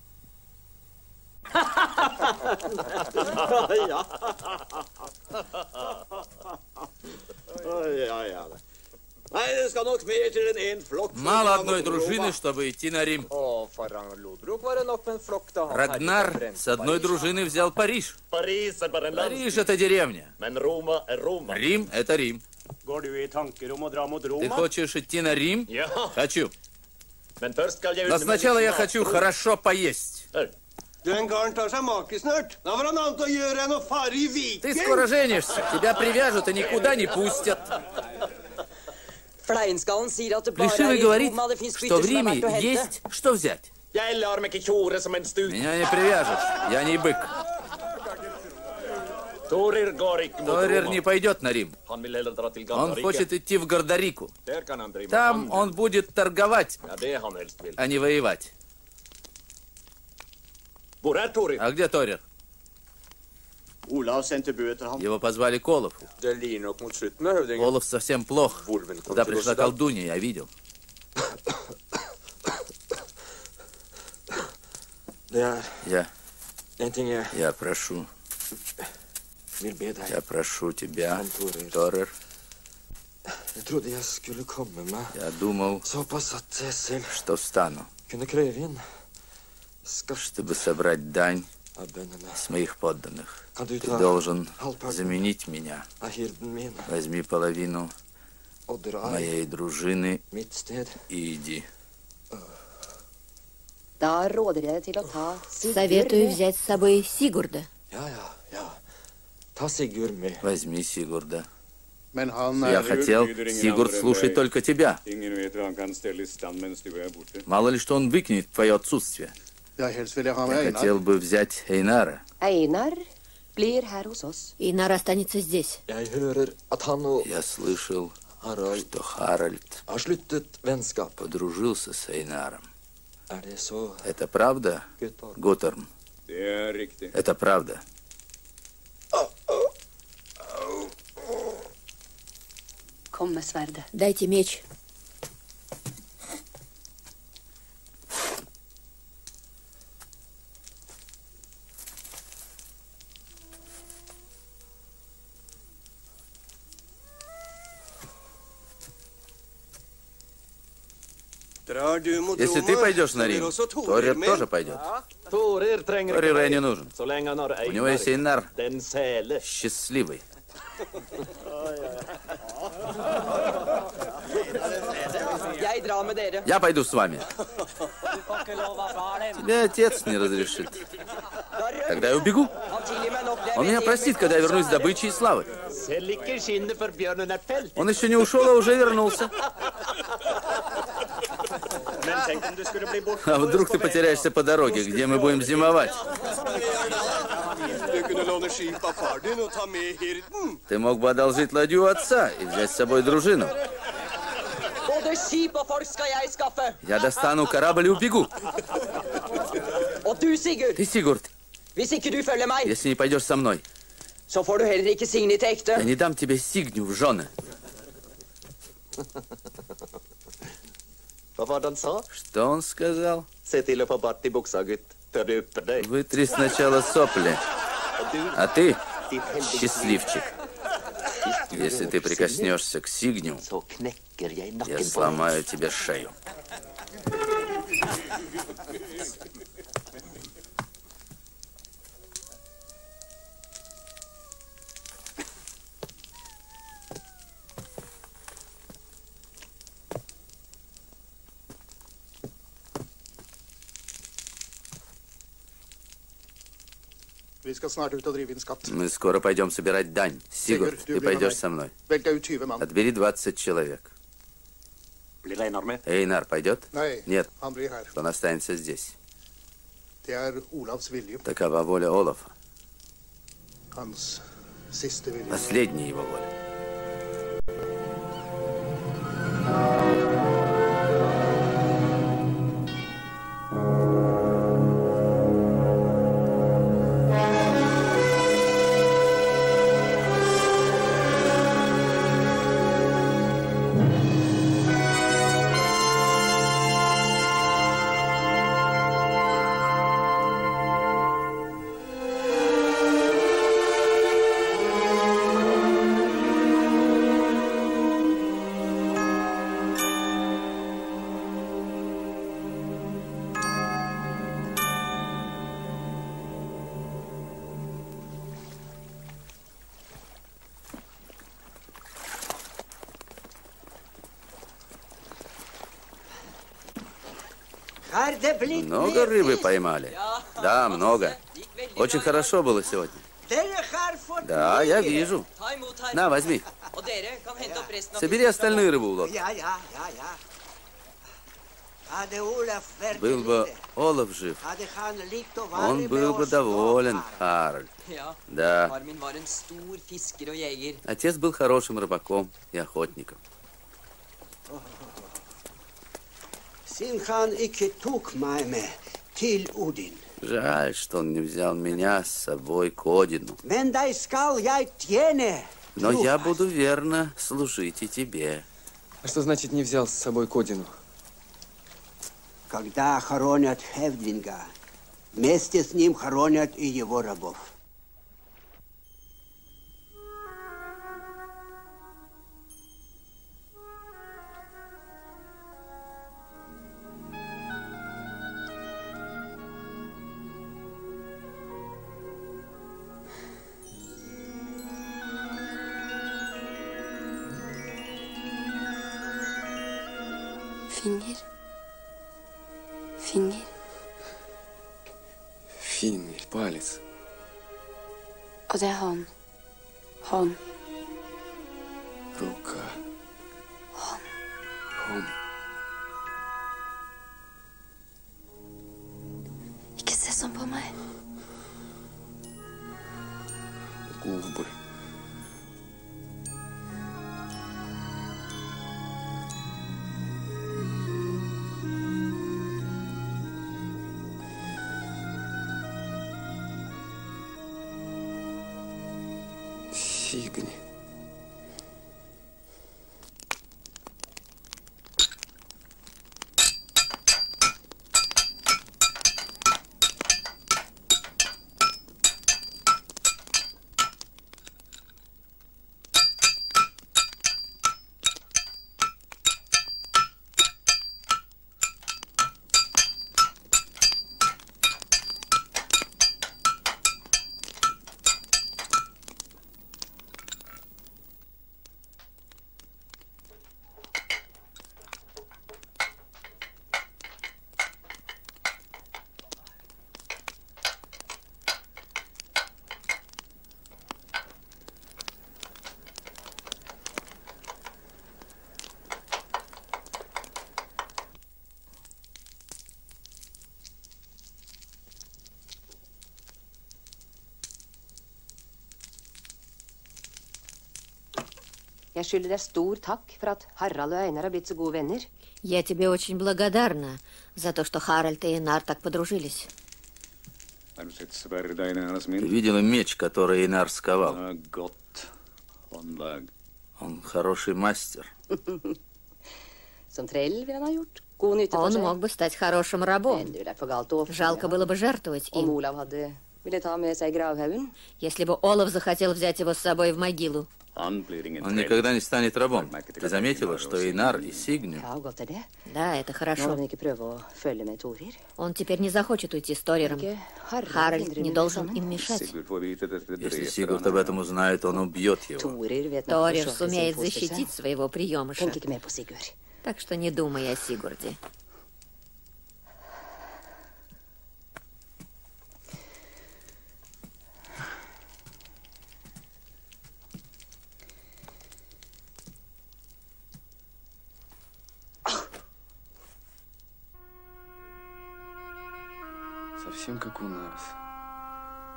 Ja, ja. Nei, det skal nok mer til enn én flokk. for Мало одной дружины, чтобы идти на Рим. Å, for Lodbrok var det nok med en flokk da han Рагнар herjet с одной дружиной взял Париж. Er Париж это деревня. men Roma er Roma. Рим — это Рим. Ты хочешь идти на Рим? Хочу. Но сначала я хочу хорошо поесть. Ты скоро женишься. Тебя привяжут и никуда не пустят. Er Плешивый говорит, что в er Риме есть что взять. Меня не привяжут. Я не бык. Roma. не пойдет на Рим. Он хочет идти в Гордарику. Med Там он будет торговать, а не воевать. Er? А где Торер? Его позвали к Олафу. Олаф совсем плох. Туда пришла колдунья, я видел. Er Я, jeg я прошу. Я прошу тебя, Торер. Meg Я думал, что встану, чтобы собрать дань с моих подданных. Ты должен заменить меня. Возьми половину моей дружины и иди. Советую взять с собой Сигурда. Возьми Сигурда. Я er хотел, Сигурд deg. только тебя. Er. Мало ли что он выкинет в твое отсутствие. Я хотел бы взять Эйнара. Oss. Инар останется здесь. Я слышал, что Харальд подружился с Эйнаром. Er Это правда, er riktig. Это правда. Дайте меч. Если ты пойдешь на Рим, Торер тоже пойдет. Я не нужен. У него есть Эйнар счастливый. Я пойду с вами. Тебе отец не разрешит. Тогда я убегу. Он меня простит, когда я вернусь с добычей и славы. Он еще не ушел, а уже вернулся. Men tenk om du skulle bli borte. А вдруг ты потеряешься по дороге, где мы будем зимовать? Ты мог бы одолжить ладью отца и взять с собой дружину. Я достану корабль и убегу. Ты, Сигурд, если не пойдешь со мной, я не дам тебе Сигню в жены. Hva var det han sa? Что он сказал? Вытри сначала сопли. А ты, счастливчик, если ты прикоснешься к Сигню, я сломаю тебе шею. Vi skal snart ut og drive inn skatt. Мы скоро пойдем собирать дань. Сигурд, ты пойдешь со мной. Velg deg ut 20 mann. Отбери 20 человек. Эйнар пойдет? Нет, он останется здесь. Такова воля Олафа. Последняя его воля. Много рыбы поймали? Да, много. Очень хорошо было сегодня. Да, я вижу. На, возьми. Собери остальную рыбу в Был бы Олаф жив, он был бы доволен, Харальд. Да. Отец был хорошим рыбаком и охотником. Ikke tok meg med til Odin. Жаль, что он не взял меня с собой к Одину. Deg skal jeg tjene. Но я буду верно служить и тебе. А что значит не взял с собой Кодину? Когда хоронят Хевдинга, вместе с ним хоронят и его рабов. Jeg skylder deg stor takk for at Harald og Einar har blitt så gode venner. Я тебе очень благодарна за то, что Харальд и Инар так подружились. Ты видела меч, который Инар сковал? Он хороший мастер. Он мог бы стать хорошим рабом. Жалко было бы жертвовать им. Если бы Олаф захотел взять его с собой в могилу. Он никогда не станет рабом. Ты заметила, что Инар и det. Да, это хорошо. Он теперь не захочет уйти с Торером. Харальд не должен им мешать. Если Сигурд об этом узнает, он убьет его. Торер сумеет защитить своего приемыша. Так что не думай о Сигурде. Совсем как у нас.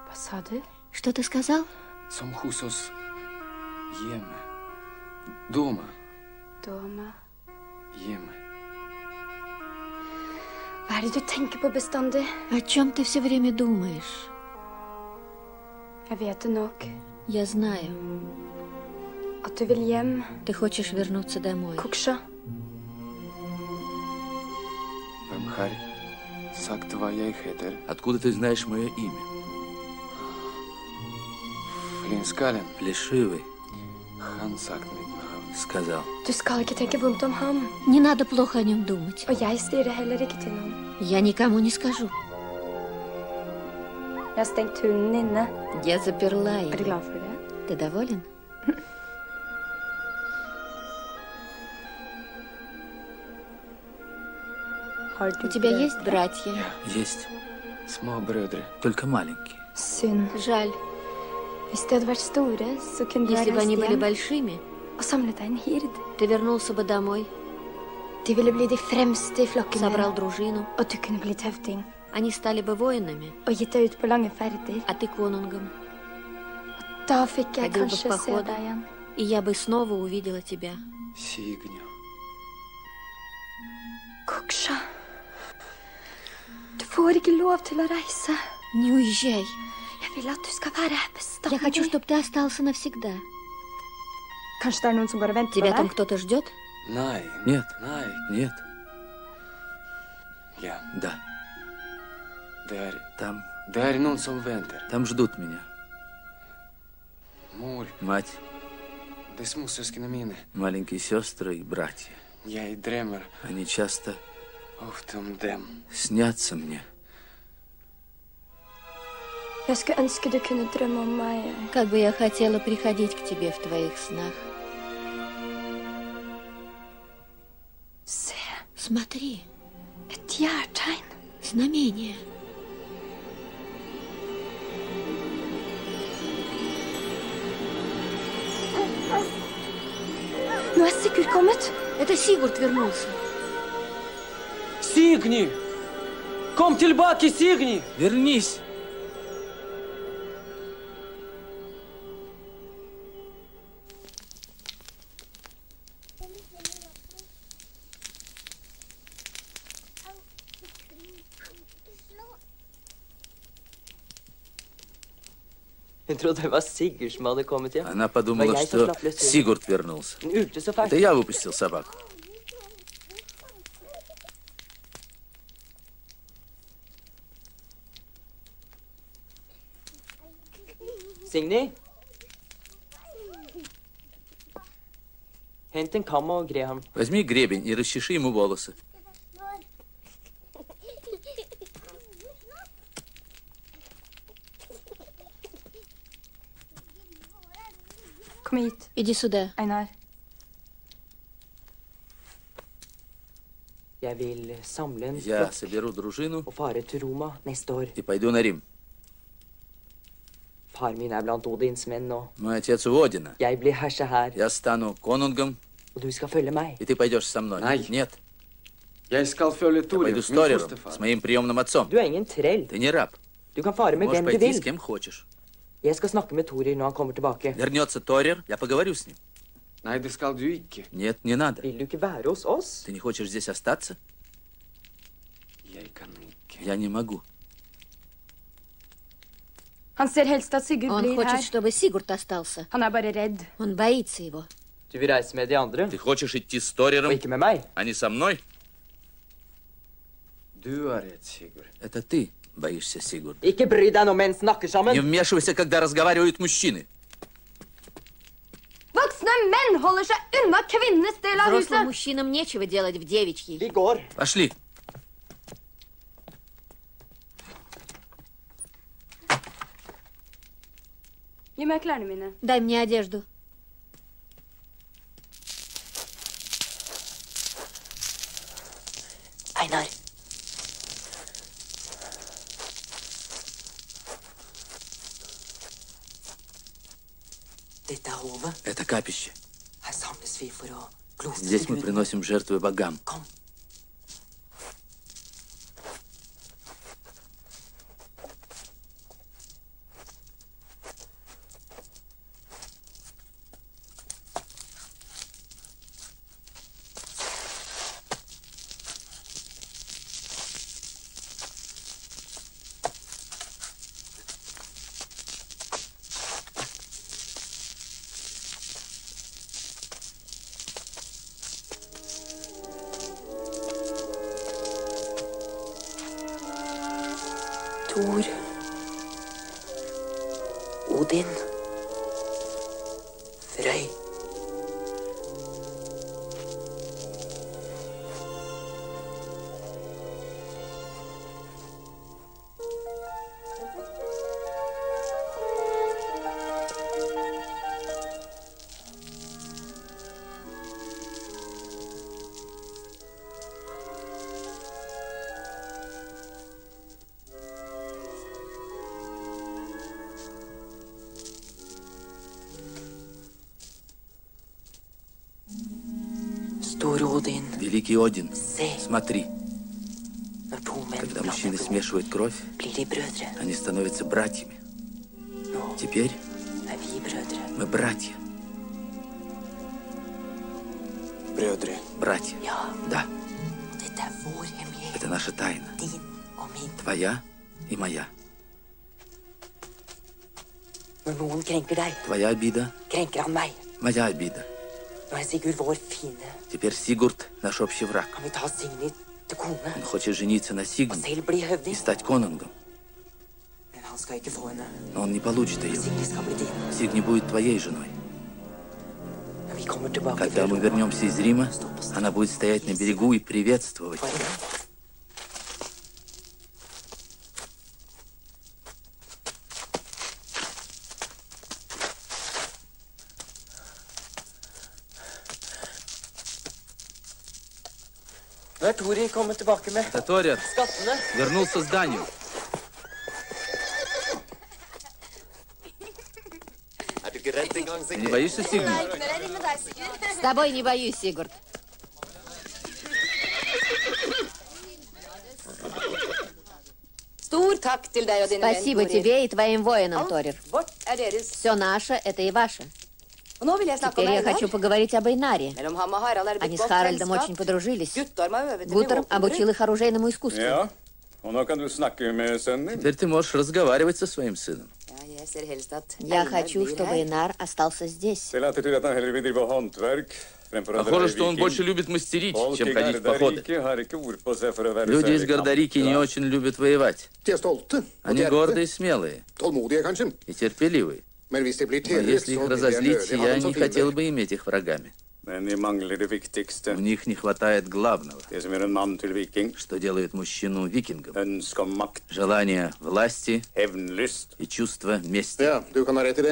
Du? Что ты сказал? Oss. Hjemme. Дома. Er på bestandig? О чем ты все время думаешь? Я знаю. Ты хочешь вернуться домой. Kuksha. Hvem Откуда ты знаешь мое имя? Flinskallen. Плешивый, navn. сказал. Не надо плохо о нем думать. Noen. Я никому не скажу. Я заперла Er det? Ты доволен? У тебя есть братья? Есть. Små bröder. Только маленькие. Synd. Жаль. Если бы они были большими, ты вернулся бы домой, собрал дружину, они стали бы воинами, а ты конунгом. Ходил бы в походы, и я бы снова увидела тебя. Signy. Koksha. Til å reise. Не уезжай. Være her Я хочу, чтобы ты остался навсегда. Er Тебя там кто-то ждет? Nej. Нет. Nej. Нет. Ja. Да. Там, там ждут меня. Мать, маленькие сестры и братья. Jag drömmer Они часто. Снятся мне. Как бы я хотела приходить к тебе в твоих снах. Смотри, знамение. Это Сигурд вернулся. Сигни! Tillbaka, Сигни! Вернись! Hun trodde det var Sigurd som hadde kommet hjem. Она подумала, jeg что. Сигурд вернулся. Это я выпустил собаку. Signy? Hent en kam og gre ham. Возьми гребень и расчеши ему волосы. Hit. Иди сюда. En Я соберу дружину и пойду на Рим. Far min er blant Odins menn, og Мой отец у Одина. jeg blir herse her. Я стану конунгом, Og du skal følge meg. и ты пойдешь со мной. Nej. Нет, Jag ska följa я Toriel, пойду с Торером, с моим приемным отцом. Du er ingen trell. Ты не раб. Du kan fare med Можешь hvem du пойти с vil. кем хочешь. Jeg skal snakke med Torir når han kommer tilbake. Вернется Торер, я поговорю с ним. Nej, det ska du icke. Нет, не надо. Vil du ikke være hos oss? Ты не хочешь здесь остаться? Jag kan icke. Я не могу. Han ser helst at Sigurd Он хочет, чтобы Сигурд остался. Er. Он боится его. Ты хочешь идти с Торером, а не со мной? Это ты боишься, Сигурд. Не вмешивайся, когда разговаривают мужчины. Взрослым мужчинам нечего делать в девичьей. Пошли. Gi meg klærne mine. Дай мне одежду. Hovet. Это капище. Gloste Здесь мы приносим жертвы богам. Смотри, когда мужчины смешивают кровь, они становятся братьями. Теперь мы братья. Брødre. Братья. Да, это наша тайна. Твоя и моя. Твоя обида, моя обида. Nå er Sigurd vår fiende. Теперь Сигурд наш общий враг. Kan vi ta Signy til kone Он хочет жениться на og Сигне selv bli и стать конунгом. Men han skal ikke få henne. Но он не получит ее. Signy skal bli din. Сигни будет твоей женой. Når vi kommer tilbake Когда мы вернемся из Рима, она будет стоять на берегу и приветствовать. Nå er Tori kommet tilbake med Это Торер skattene. вернулся с Данию. Er du ikke redd engang, Ты не Sigrid? боишься Сигни? С тобой не боюсь, Сигурд. Stor takk til deg og dine menn, Спасибо тебе и твоим воинам, Торир. Vårt er deres. Все наше, это и ваше. Теперь я хочу поговорить об Эйнаре. Er Они с Харальдом очень подружились. Гутерм обучил их оружейному искусству. Теперь ты можешь разговаривать со своим сыном. Я хочу, чтобы. Эйнар остался здесь. Похоже, что он больше любит мастерить, чем ходить в походы. Люди из Гордарики не очень любят воевать. Er Они гордые и смелые, и терпеливые. Если их разозлить, я не хотел бы иметь их врагами. У них не хватает главного, что делает мужчину викингом. Желание власти и чувство мести.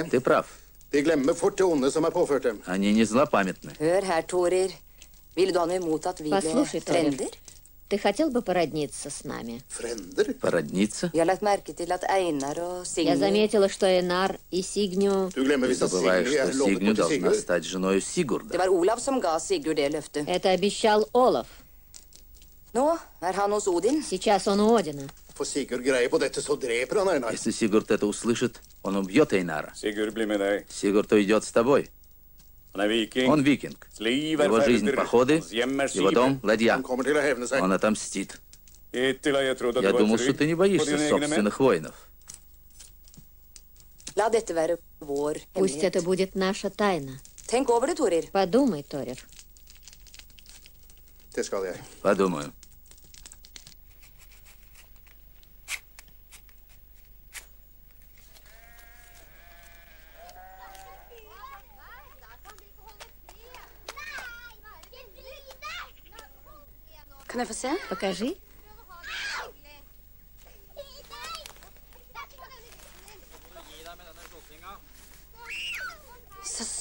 Ты прав. Er. Они не злопамятны. Послушай, Торир, frender? Ты хотел бы породниться с нами? Frender? Породниться? Я заметила, что Эйнар и Сигню... Ты забываешь, что Сигню должна стать женой Сигурда. Это обещал Олаф. Odin. Сейчас он у Одина. Если Сигурд это услышит, он убьет Эйнара. Сигурд уйдет с тобой. Er. Он викинг. Er Его жизнь походы, er его дом ладья. Он отомстит. Я думал, что ты не боишься собственных воинов. Пусть это будет наша тайна. Подумай, Торир. Подумаю. Покажи.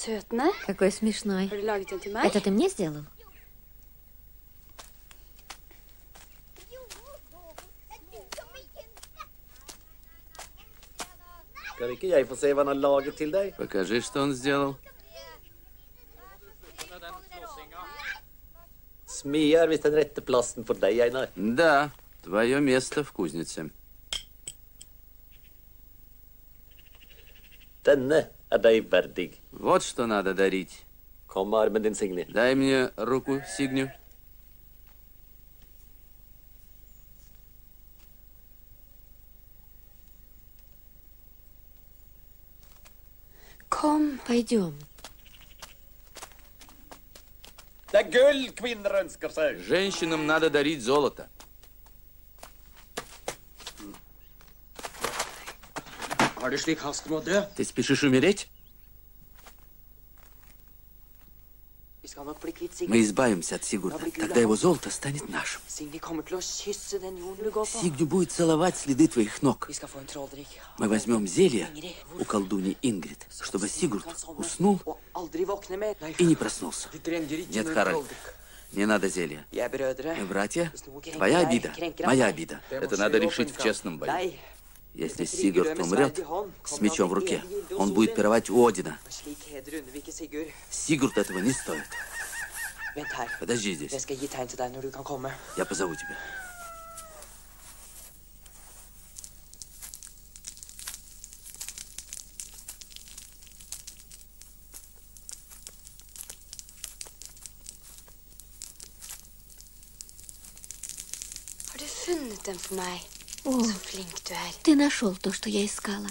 Er. Какой смешной. Это ты мне сделал? Покажи, что он сделал. Er visst den rette plassen for deg, Einar. Да, твое место в кузнице. Denne er deg verdig. Вот что надо дарить. Kom med armen din, Signy. Дай мне руку, Сигню. Kom. Пойдем. Det er gull kvinner ønsker seg. Женщинам надо дарить золото. Ты спешишь умереть? Vi skal nok bli kvitt Мы избавимся от Сигурда. Тогда его золото станет нашим. Сигню будет целовать следы твоих ног. Мы возьмем зелье у колдуни Ингрид, чтобы Сигурд уснул и не проснулся. Нет, Харальд, не надо зелья. Мы братья. Твоя обида, моя обида. Это надо решить в честном бою. Если Сигурд умрет с мечом в руке, он будет пировать у Одина. Сигурд этого не стоит. Подожди здесь. Я позову тебя. Dem for meg? О, er. ты нашел то, что я искала.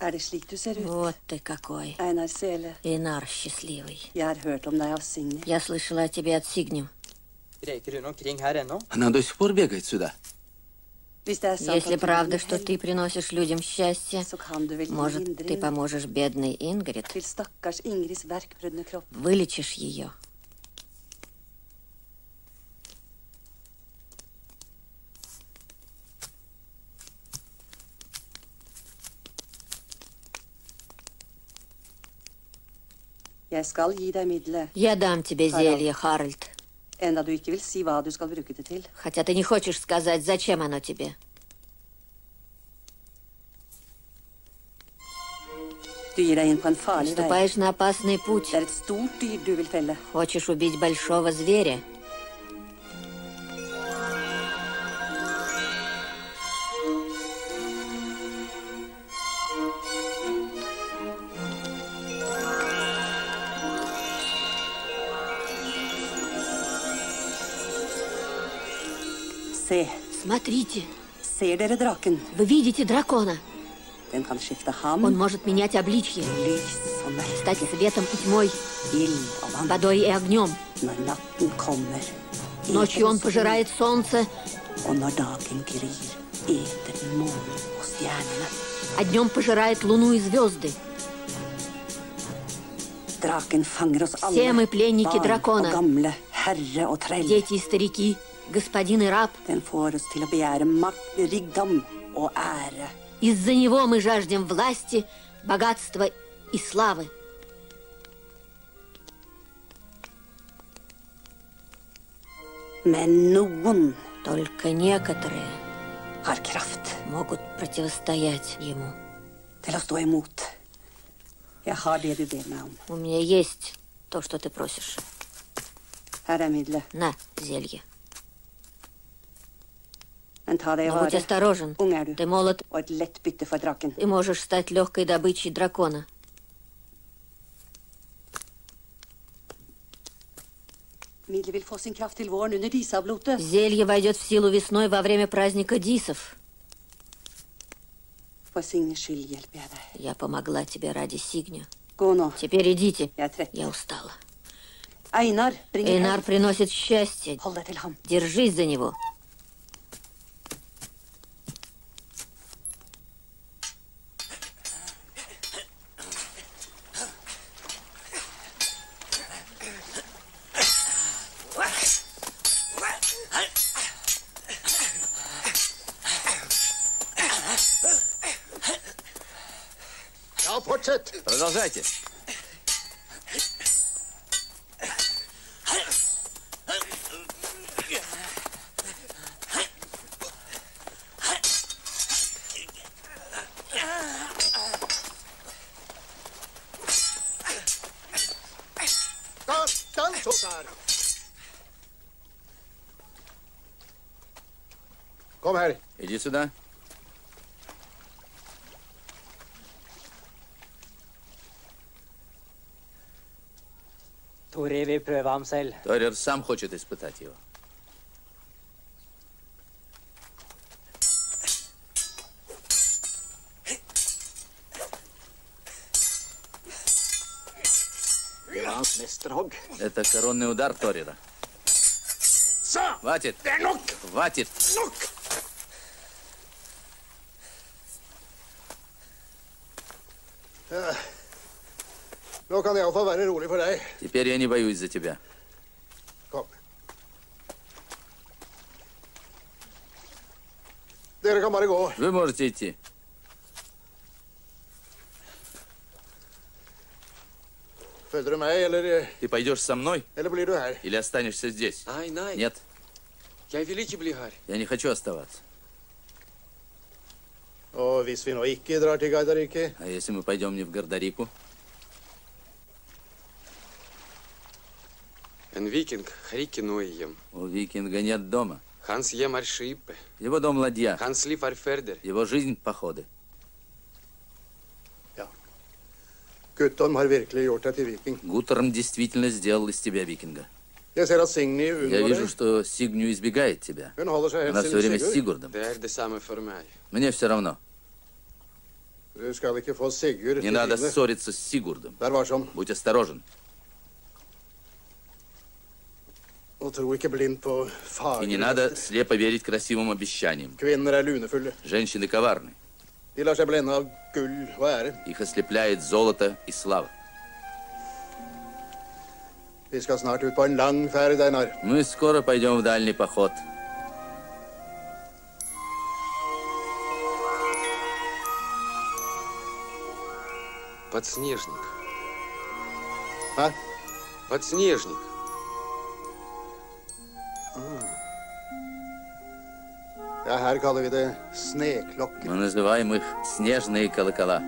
Er? Вот ты какой. Sele. Инар счастливый. Я слышала о тебе от Сигню. Her ennå? Она до сих пор бегает сюда. Er Если правда, gir что ты приносишь людям счастье, может, ты поможешь бедной Ингрид, вылечишь ее. Deg middelet, Я дам тебе зелье, Харальд. Хотя ты не хочешь сказать, зачем оно тебе. Vei. Вступаешь на опасный путь. Er. Хочешь убить большого зверя. Смотрите, вы видите дракона? Он может менять обличье, стать светом и тьмой, водой и огнем. Ночью он пожирает солнце, а днем пожирает луну и звезды. Все мы пленники дракона. Дети и старики, господин и раб. Den får oss til å begjære makt, rikdom og ære. Из-за него мы жаждем власти, богатства и славы. Только некоторые могут противостоять ему. У меня есть то, что ты просишь. Er. На, зелье. Men ta det i Но будь vare. осторожен. Er Ты молод, ты можешь стать легкой добычей дракона. Зелье войдет в силу весной во время праздника Дисов. Deg. Я помогла тебе ради nå. Теперь идите. Er. Я устала. Эйнар приносит счастье. Держись за него. Ja, fortsett. Продолжайте. Der, den så der. Kom her. Иди сюда. Selv. Торер сам хочет испытать его. Это коронный удар Торера. Хватит. Er nok! Хватит. Nok! Ja. Nå kan det iallfall være rolig for deg. Теперь я не боюсь за тебя. Kom. Dere kan bare gå. Вы можете идти. Følger du meg, eller, Ты пойдешь со мной eller blir du her? или останешься здесь? Nei, nei. Нет, Jeg ikke bli her. я не хочу оставаться. Og hvis vi nå ikke drar til А если мы пойдем не в Гордарику? Har ikke noe hjem. У викинга нет дома. Hjem er skipet. Его дом ладья. Liv er ferder. Его жизнь походы. Guttorm har virkelig gjort deg til viking. Гуттерн действительно сделал из тебя викинга. Я вижу, что Сигню избегает тебя. Она все время с Сигурдом. Er. Мне все равно. Не надо ссориться с Сигурдом. Будь осторожен. Og tro ikke blindt på И не надо слепо верить красивым обещаниям. Женщины коварны. Ære. Их ослепляет золото и слава. Мы скоро пойдем в дальний поход. Подснежник. А? Подснежник. Ja, her kaller vi det sneklokker. Мы называем их снежные колокола.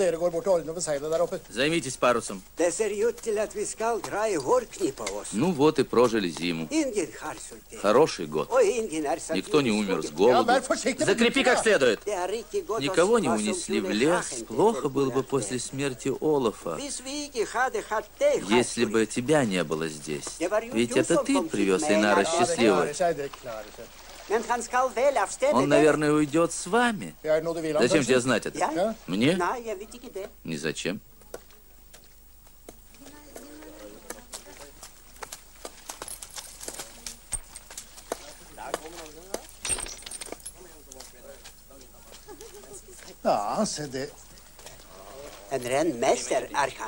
Dere går bort og ordner ved seilet der oppe. Займитесь парусом. Vi skal greie vårknipa oss. Ну вот и прожили зиму. Хороший год. Er Никто не умер с голоду. Закрепи как следует. Er Никого не унесли в лес. Плохо было бы после смерти Олафа, если бы тебя не было здесь. Ведь это ты привез med Инара счастливой. Он, наверное, уйдет с вами. Er Зачем тебе знать это? Мне? Ни зачем. Er.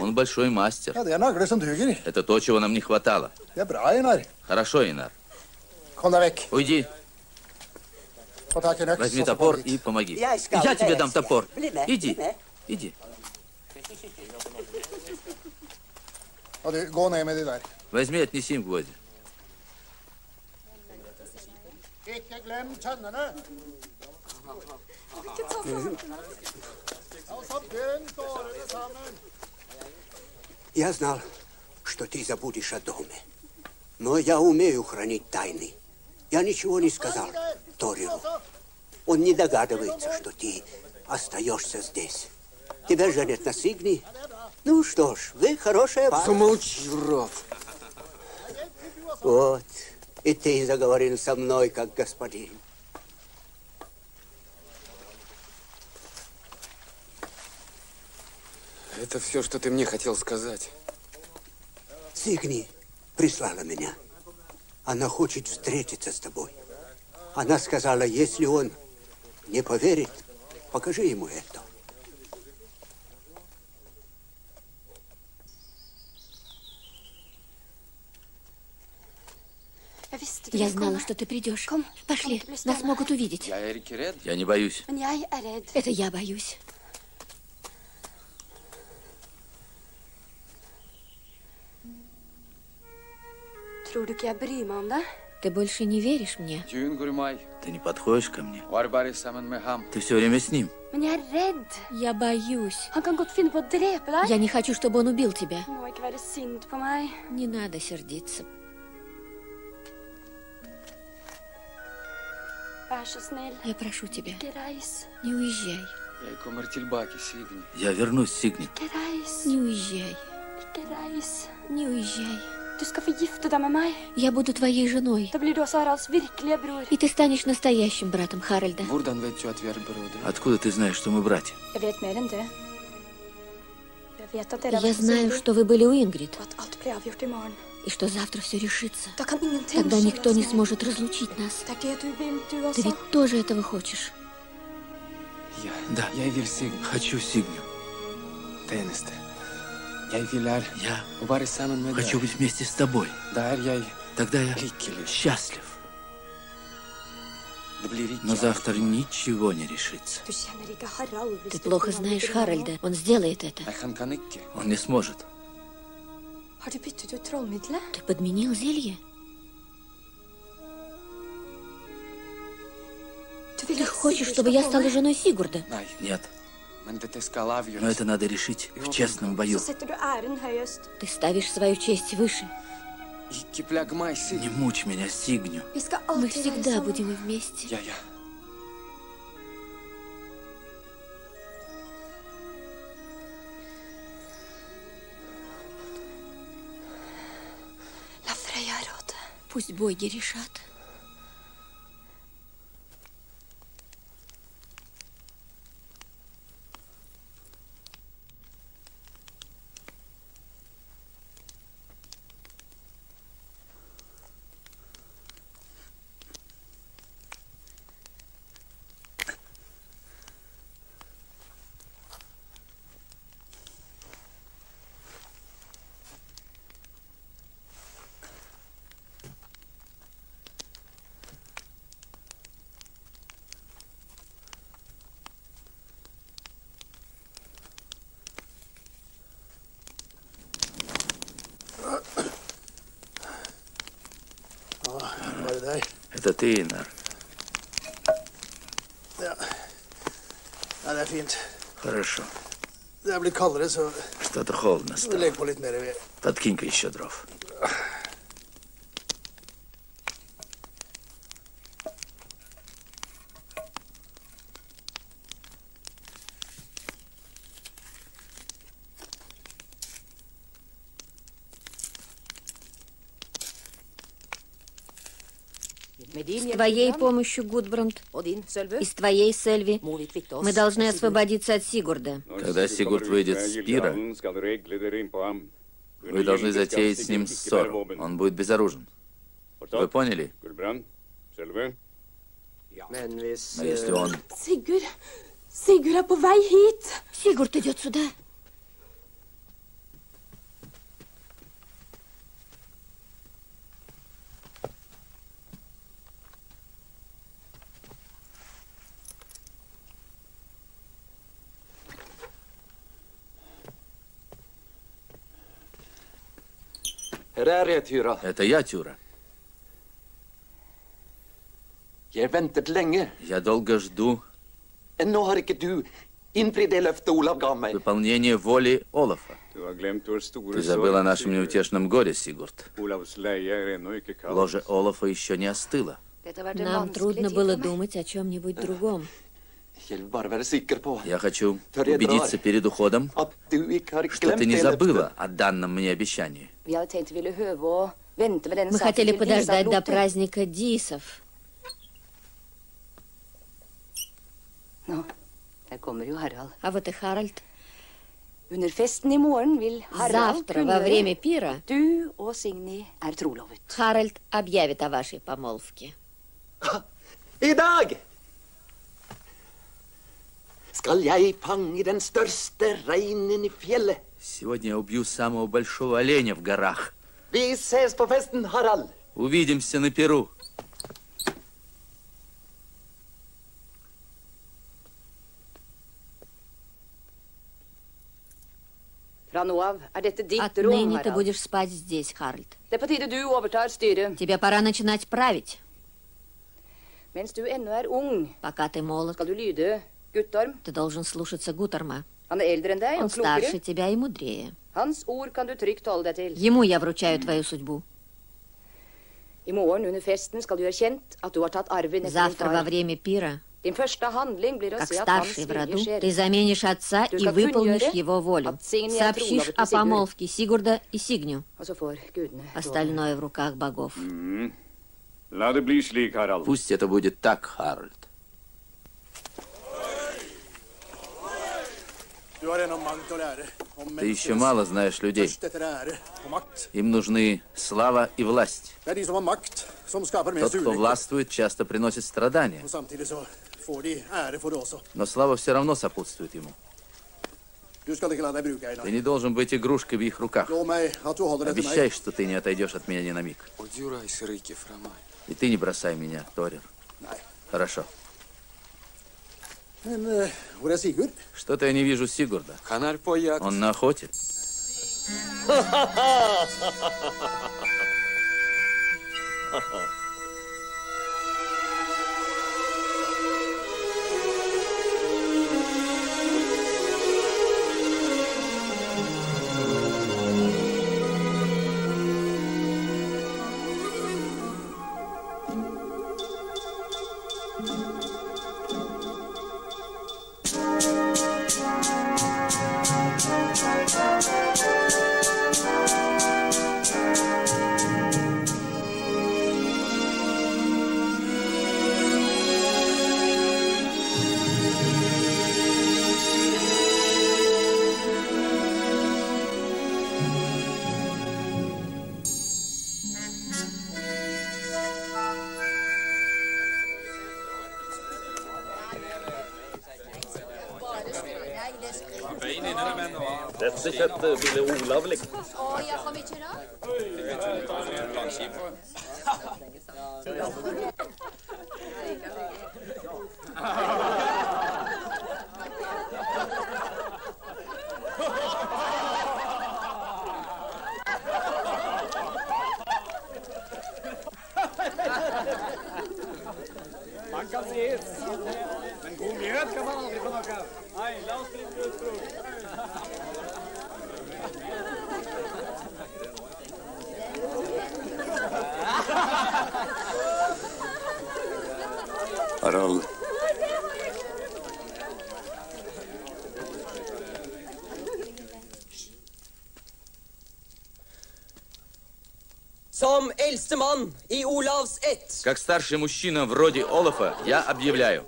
Он большой мастер. Er. Это то, чего нам не хватало. Er. Хорошо, Инар. Уйди, Få tak i en øks. Возьми топор и помоги. Я тебе дам топор. Иди, иди. Возьми, отнеси им гвозди. Я знал, что ты забудешь о доме. Но я умею хранить тайны. Я ничего не сказал Торио. Он не догадывается, что ты остаешься здесь. Тебя женят на Сигни. Ну что ж, вы хорошая пара. Замолчи, рот. Вот. И ты заговорил со мной, как господин. Это все, что ты мне хотел сказать. Сигни прислала меня. Она хочет встретиться с тобой. Она сказала, если он не поверит, покажи ему это. Я знала, что ты придешь. Пошли, нас могут увидеть. Я не боюсь. Это я боюсь. Tror du ikke jeg bryr meg om det? Ты больше не веришь мне? Ты не подходишь ко мне. er. Ты все время с ним. Er. Я боюсь. Я не хочу, чтобы он убил тебя. Не надо сердиться. Я прошу тебя, не уезжай. Я вернусь, Сигни. Не уезжай. Не уезжай. Du med. Я буду твоей женой. Da blir du også Haralds virkelige bror. И ты станешь настоящим братом Харальда. Vet vi er? Откуда ты знаешь, что мы братья? Vet mer det. Я знаю, что вы были у Ингрид, и что завтра все решится. Тогда никто не сможет разлучить нас. Er Ты ведь тоже этого хочешь. Да. Signy. Хочу Сигню. Det Я хочу быть вместе с тобой. Er Тогда я счастлив. Но завтра ничего не решится. Ты плохо знаешь Харальда. Он сделает это. Он не сможет. Ты подменил зелье? Ты хочешь, чтобы я meg? женой Сигурда? Нет. Но это надо решить в честном бою. Ты ставишь свою честь выше. Не мучь меня, Сигню. Мы всегда будем вместе. Frøya råde. Пусть боги решат. Ja, var det deg? Это ты, Инар. Ja. ja, det er fint. Хорошо. Det er blitt kaldere, så Что-то холодно стало. Подкинь-ка еще дров. С твоей помощью, Гудбранд, и с твоей, Сельви, мы должны освободиться от Сигурда. Когда Сигурд выйдет с пира, вы должны затеять с ним ссору. Он будет безоружен. Вы поняли? Но если он... Сигурд идет сюда. Это я, Тюра. Я долго жду выполнения воли Олафа. Ты забыл о нашем неутешном горе, Сигурд. Ложе Олафа еще не остыло. Нам трудно было думать о чем-нибудь другом. Я хочу убедиться перед уходом, что ты не забыла о данном мне обещании. Мы хотели подождать до праздника Дисов. А вот и Харальд. Завтра во время пира er. Харальд объявит о вашей помолвке. Dag skal jeg fange den største reinen i fjellet. Сегодня я убью самого большого оленя в горах. Vi ses på festen, Harald. Увидимся на Перу. Er Отныне ты Harald. будешь спать здесь, Харальд. Er. Тебе пора начинать править. Er Пока ты молод, ты должен слушаться er deg Он старше тебя и мудрее. Hans ord kan du trygt holde deg til. Ему я вручаю твою судьбу. I morgen under festen skal du gjøre kjent at du har tatt arven etter din Завтра во far. время пира Din første handling blir å Как старший в роду, ты заменишь отца Du и выполнишь его волю. er Сообщишь о помолвке Сигурда и Сигню. Остальное в руках богов. Mm. Пусть это будет так, Харальд. Du har ennå mangt å lære om Ты еще мало знаешь людей. Им нужны слава и власть. Тот, кто властвует, часто приносит страдания. Но слава все равно сопутствует ему. Ты не должен быть игрушкой в их руках. Обещай, что ты не отойдешь от меня ни на миг. И ты не бросай меня, Торир. Хорошо. Sigurd? Что-то я не вижу Сигурда. Он на охоте. Dette старший мужчина вроде Олафа, я объявляю.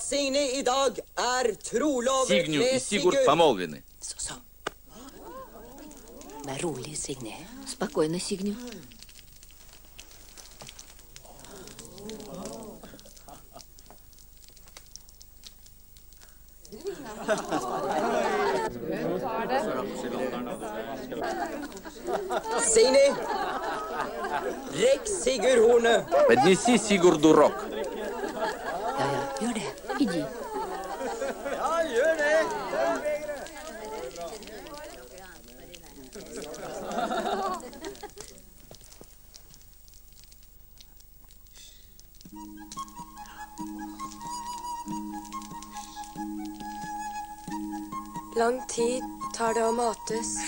Signe i dag er trolovet Сигню и med Сигурд Sigurd. помолвлены. Vær rolig, Signe. Спокойно, Сигню. Signe, rekk Sigurd hornet. Поднеси Сигурду рог. Gjør det. Иди.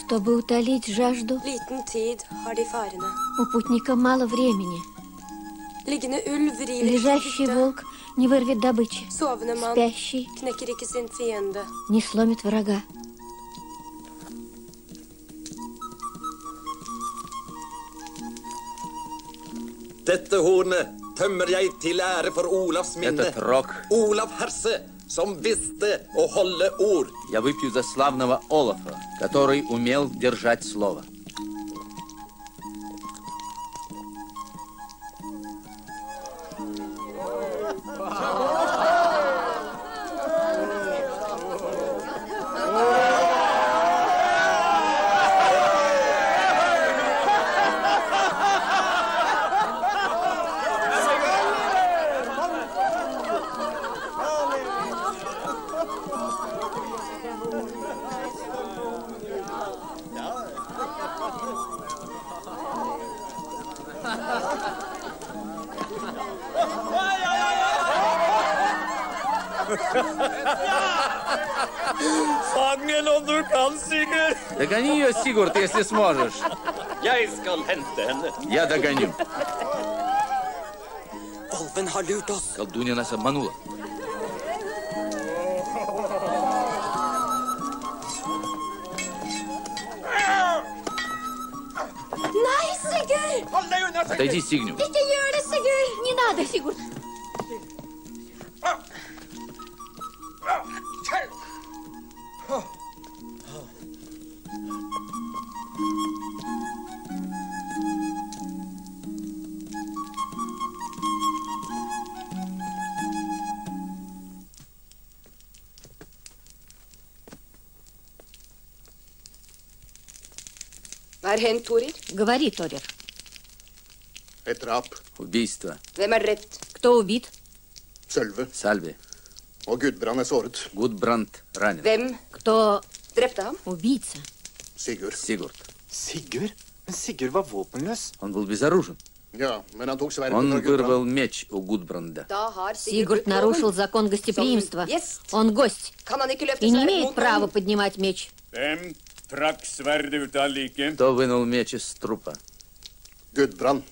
Чтобы утолить жажду, Liten tid har de farene. у путника мало времени. Liggende ulv river ikke Лежащий волк не вырвет добычи. Sovende mann Спящий knekker ikke sin fiende. не сломит врага. Dette hornet tømmer jeg til ære for Olavs minne. Этот рог Olav Herse, som visste å holde ord. я выпью за славного Олафа, который умел держать слово. Если сможешь. Jeg skal hente henne. Я догоню. Wolf, Alven har lurt oss. Колдунья нас обманула. Отойди, Сигню. Говори, drap. Убийство. Er? Кто убит? Sølve. Сальви. Og Gudbrand er såret. Gudbrand ранен. Hvem Кто drepte ham? убийца? Sigurd. Sigurd. Sigurd? Men Sigurd var våpenløs. Он был безоружен. Ja, men han tok sverdet Он вырвал меч у Гудбранда. Сигурд нарушил закон гостеприимства. Он гость и не имеет права поднимать меч. Trakk sverdet ut av liket? Кто вынул меч из трупа? Gudbrand.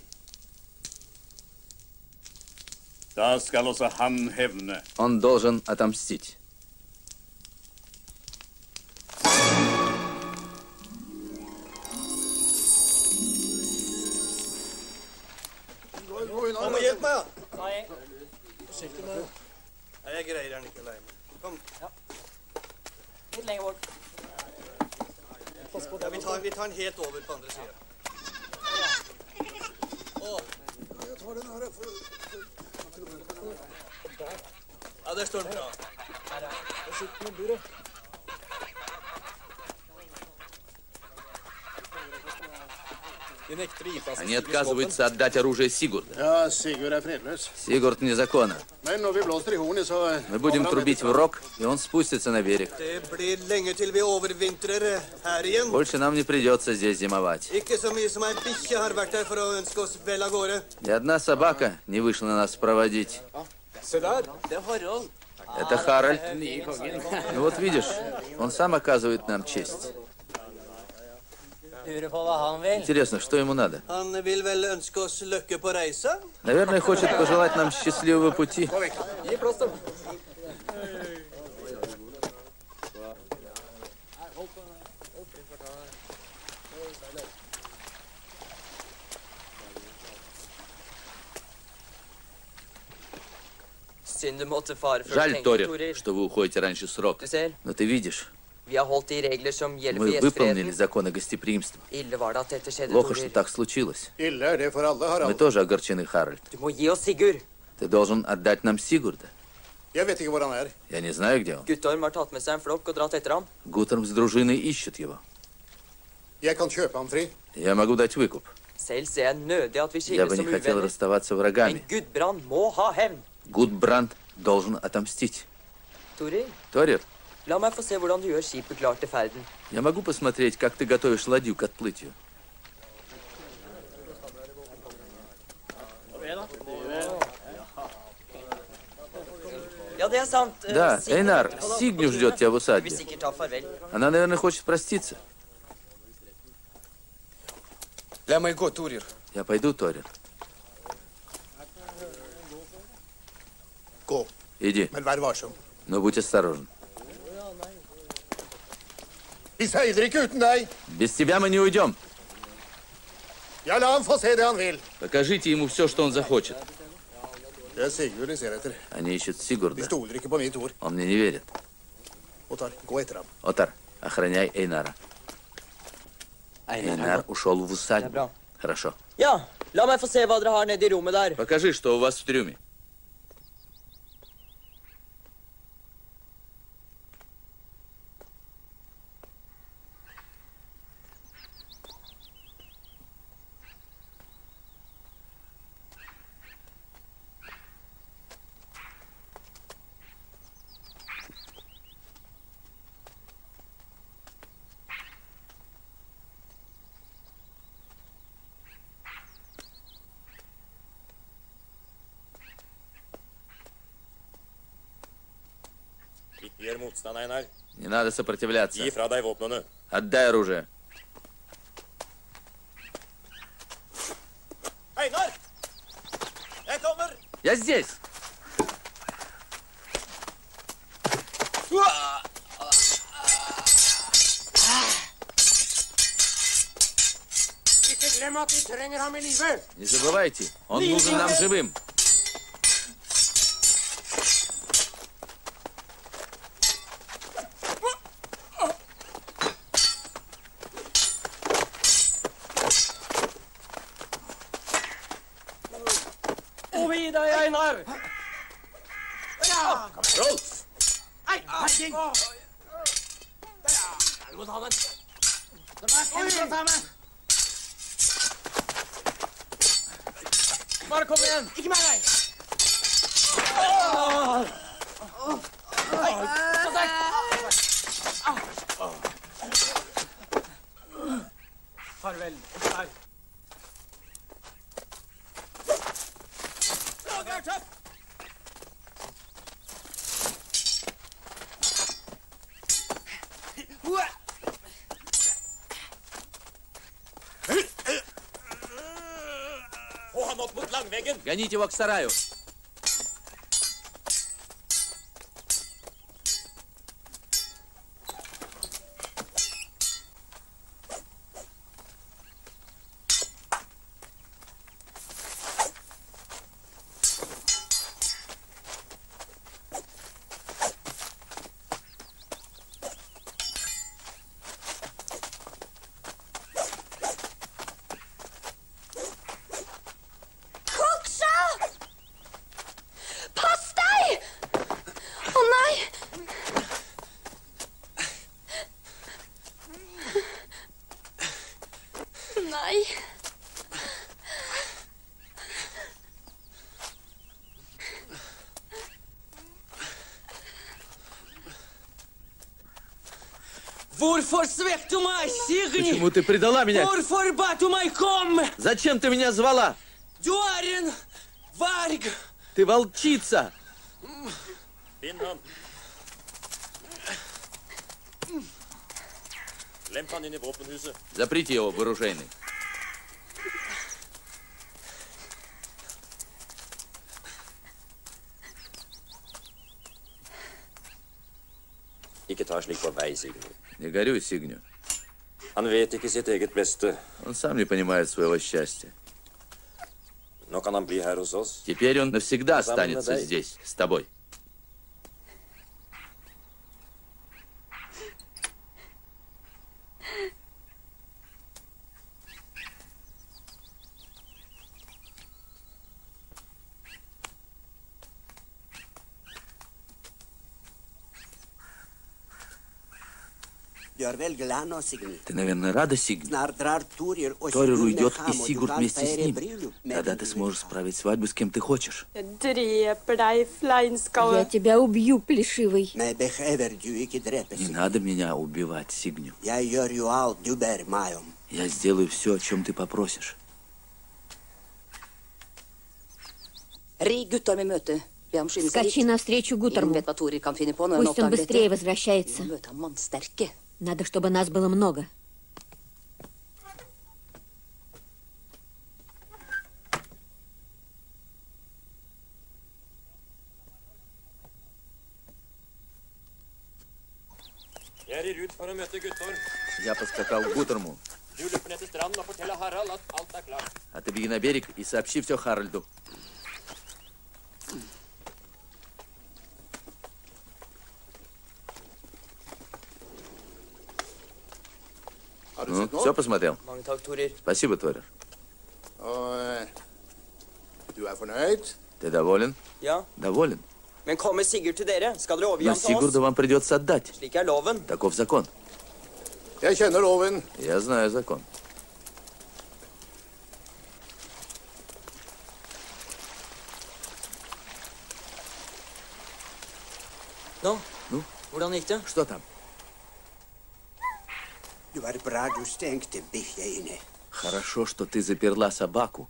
Da skal også han hevne. Он должен отомстить. Kom og hjelp meg, da. Forsiktig med det. Nei, jeg greier den ikke alene. Kom. Litt lenger bort. Ja, vi, tar, vi tar den helt over på andre sida. Jeg tar den her, for... Ja, der står den bra. Her sitter den i buret. Они отказываются отдать оружие Сигурда. Er. Сигурд så Мы будем трубить в рог, и он спустится на берег. Больше нам не придется здесь зимовать. Ни одна собака не вышла нас проводить. Er. Это Харальд. Ну вот видишь, он сам оказывает нам честь. Lurer på hva han vil. Интересно, что ему надо? Наверное, хочет пожелать нам счастливого пути. Жаль, Torir. что вы уходите раньше срока. Но ты видишь, мы выполнили законы гостеприимства. Плохо, что так случилось. Er Мы тоже огорчены, Харальд. Ты должен отдать нам Сигурда. Er. Я не знаю, где он. Гутерм с дружиной ищут его. Я могу дать выкуп. Я бы не хотел расставаться врагами. Gudbrand må ha hevn. Гудбранд должен отомстить. Торир, la meg få se hvordan du gjør skipet klart til ferden. я могу посмотреть, как ты готовишь ладью к отплытию? Er. Eh, Да, Эйнар, da? Сигню ждет тебя в усадьбе. Она, наверное, хочет проститься. Meg gå, Torir. Я пойду, Торир. Иди, но будь осторожен. Vi seiler ikke uten deg. Без тебя мы не уйдем. Ja, la ham få se det han vil. Покажите ему все, что он захочет. Det er Sigurd de ser etter. Они ищут De Сигурда. stoler ikke på mitt ord. Он мне не верит. Ottar, gå etter ham. Отар, охраняй Эйнара. Эйнар ушел в усадьбу. Хорошо. Ja, la meg få se hva dere har nede i rommet der. Покажи, что у вас в трюме. Ikke gjør motstand, Einar. Не надо сопротивляться. Отдай оружие. Я здесь! Не забывайте, он нужен нам живым. Og videre, Einar! Rolf! Ei, herregud! Du må ta den. Den er kjempe å ta med. Bare kom igjen. Ikke meg, nei. Oi, så sterkt. Farvel. Oskar. Få han opp mot langveggen! Гоните его к сараю. Почему ты предала меня? Зачем ты меня звала? Er en varg. Ты волчица! Заприте его в оружейный. Slik på vei, Sigurd. Не горюй, Сигню. Он сам не понимает своего счастья. Теперь он навсегда останется здесь, с тобой. Du är väl glad nu, Signy? Ты, наверное, рада, och Торир уйдет, и Сигурд вместе с ним. Тогда ты сможешь справить свадьбу с кем ты хочешь. Я тебя убью, плешивый. Не надо меня убивать, Сигню. Я сделаю все, о чем ты попросишь. Скачи навстречу Гутерму. Пусть он быстрее возвращается. Надо, чтобы нас было много. Я поскакал к Гутерму, Du løper ned til stranden og forteller Harald at alt er klart. а ты беги на берег и сообщи все Харальду. Ну, все посмотрел? Спасибо, Торер. Eh, er? Ты доволен? Ja, Доволен. men kommer Sigurd til dere? Skal dere overgi ham til oss? Сигурда вам придется отдать. Slik er loven. Таков закон. Jeg kjenner loven. Я знаю закон. Nå, Ну, hvordan gikk det? что там? Det var bra du stängde biffja inne. Хорошо, что ты заперла собаку.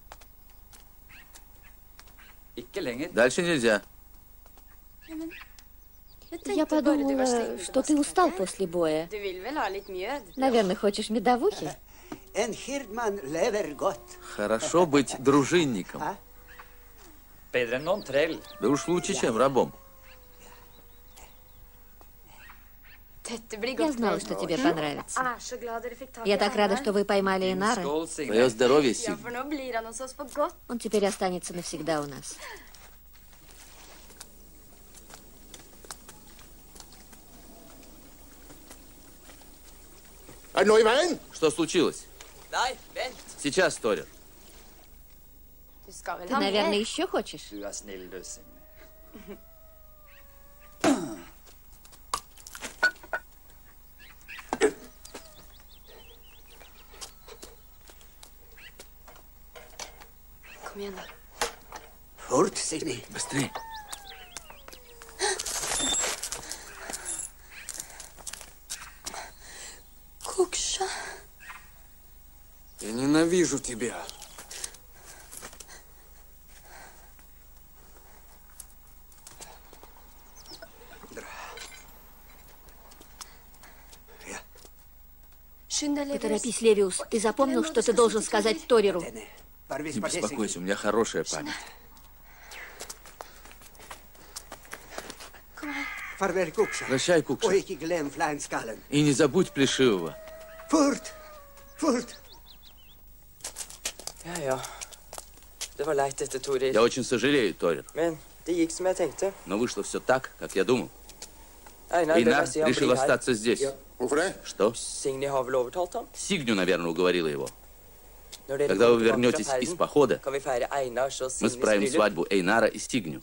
Дальше нельзя. Я подумала, что ты устал после боя. Наверное, хочешь медовухи? Хорошо быть дружинником. Trell. Да уж лучше, чем рабом. Dette blir Я знала, что тебе понравится. I Я так рада, что вы поймали Инара. Твое здоровье, godt. Он теперь останется навсегда у нас. Что случилось? Сейчас, vel Ты, наверное, еще хочешь? Da. Fort, Signy. Быстрее. Кукша. Я ненавижу тебя. Поторопись, Левиус. Ты запомнил, что ты должен сказать Тореру? Не беспокойся, у меня хорошая память. Прощай, Кукша. И не забудь Плешивого. Dette, Torir. Я очень сожалею, tenkte. Но вышло все так, как я думал. Han решил остаться здесь. Что? Сигню, наверное, уговорила его. Когда вы вернетесь из похода, мы справим свадьбу Эйнара и Стигню.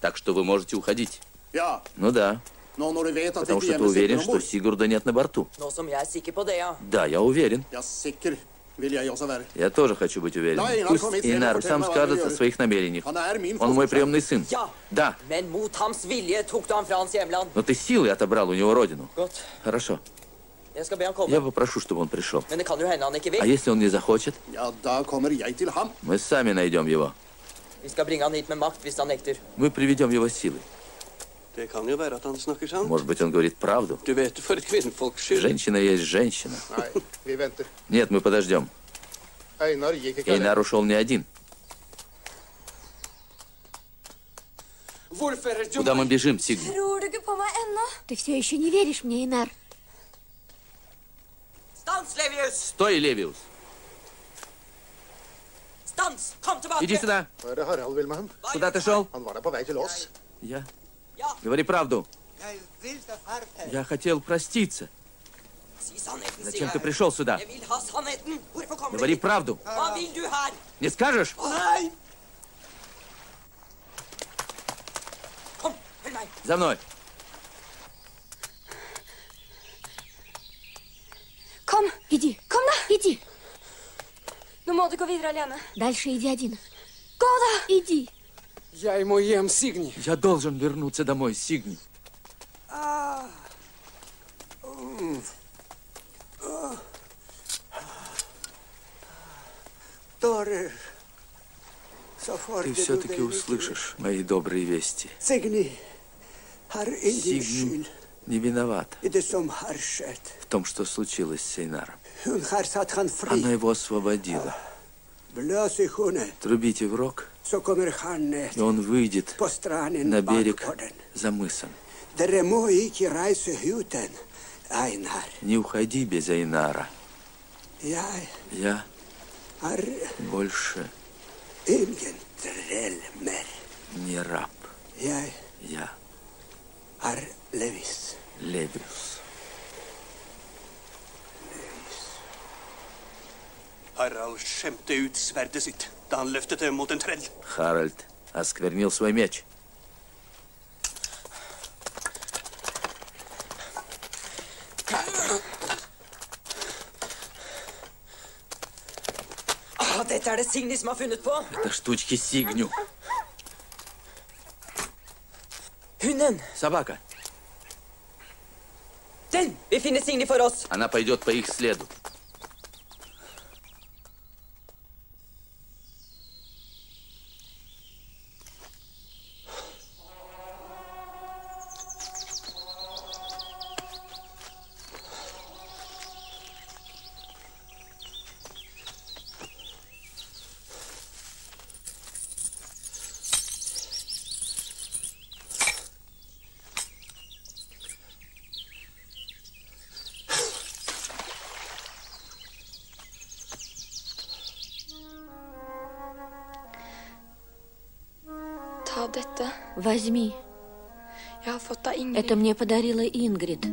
Так что вы можете уходить. Ну да, потому что ты уверен, что. Сигурда нет на борту. Er. Да, я уверен. Я тоже хочу быть уверен. Пусть Эйнар, сам скажет о своих намерениях. Er Он мой приемный сын. Да, но ты силой отобрал у него родину. Хорошо. Я попрошу, чтобы он пришел. Men det kan jo hende han ikke А если он не захочет, мы сами найдем его. Мы приведем его силой. Может быть, он говорит правду. Женщина есть женщина. Нет, мы подождем. Эйнар ушел не один. Er Куда мы бежим, ennå? Ты все еще не веришь мне, Инар? Стой, Левиус! Stans! Kom tilbake! Иди сюда! Er? Куда ты шел? Я. Говори правду. Я хотел проститься. Зачем ты пришел сюда? Говори правду. Не скажешь? За мной. Kom! Иди. Da! Иди. Du gå videre alene. Дальше иди один. Da! Иди. Я ему ем, Сигни. Я должен вернуться домой, Сигни. Får Ты все-таки услышишь мои добрые вести. Сигни skyld не виноват в том, что случилось с fri. Она его освободила. Трубите в рог, и он выйдет на берег за мысом. Не уходи без Эйнара. Jeg Я er больше не раб. Я er Harald skjemte ut sverdet sitt da han løftet det mot en trell. Харальд осквернил свой меч. Ah, dette er det Signy som har funnet på. Это штучки Сигню. Hunden! Собака. Vi finner Signy for oss. Она пойдет по их следу. Возьми. Это мне подарила Ингрид.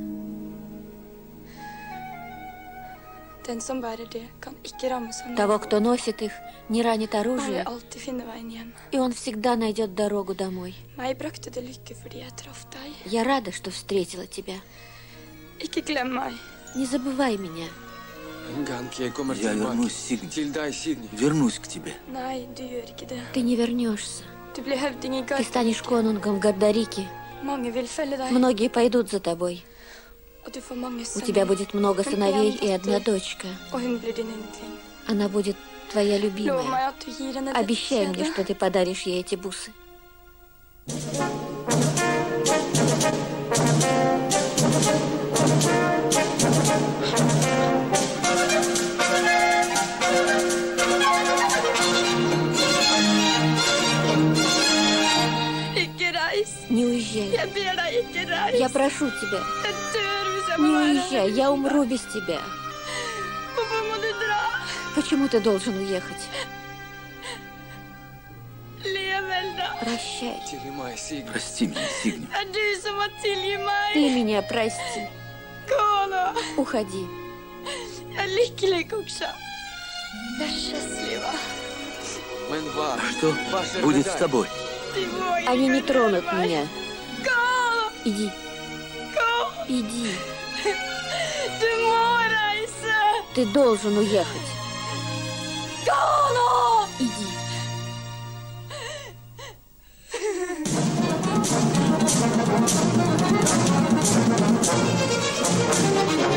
Того, кто носит их, не ранит оружие, и он всегда найдет дорогу домой. Я рада, что встретила тебя. Не забывай меня. Я вернусь, Сигни. Вернусь к тебе. Ты не вернешься. Ты станешь конунгом deg. Многие пойдут за тобой. У тебя будет много сыновей и одна дочка. Она будет твоя любимая. Обещай мне, что ты подаришь ей эти бусы. Ikke уезжай. Я прошу тебя, не уезжай. Я умру без тебя. Почему ты должен уехать? Прощай. Прости меня, Сигни. Er. Ты меня прости. Уходи. Er lykkelig, er счастлива. Что будет с тобой? Они не тронут меня. Иди, иди. Ты должен уехать. Иди.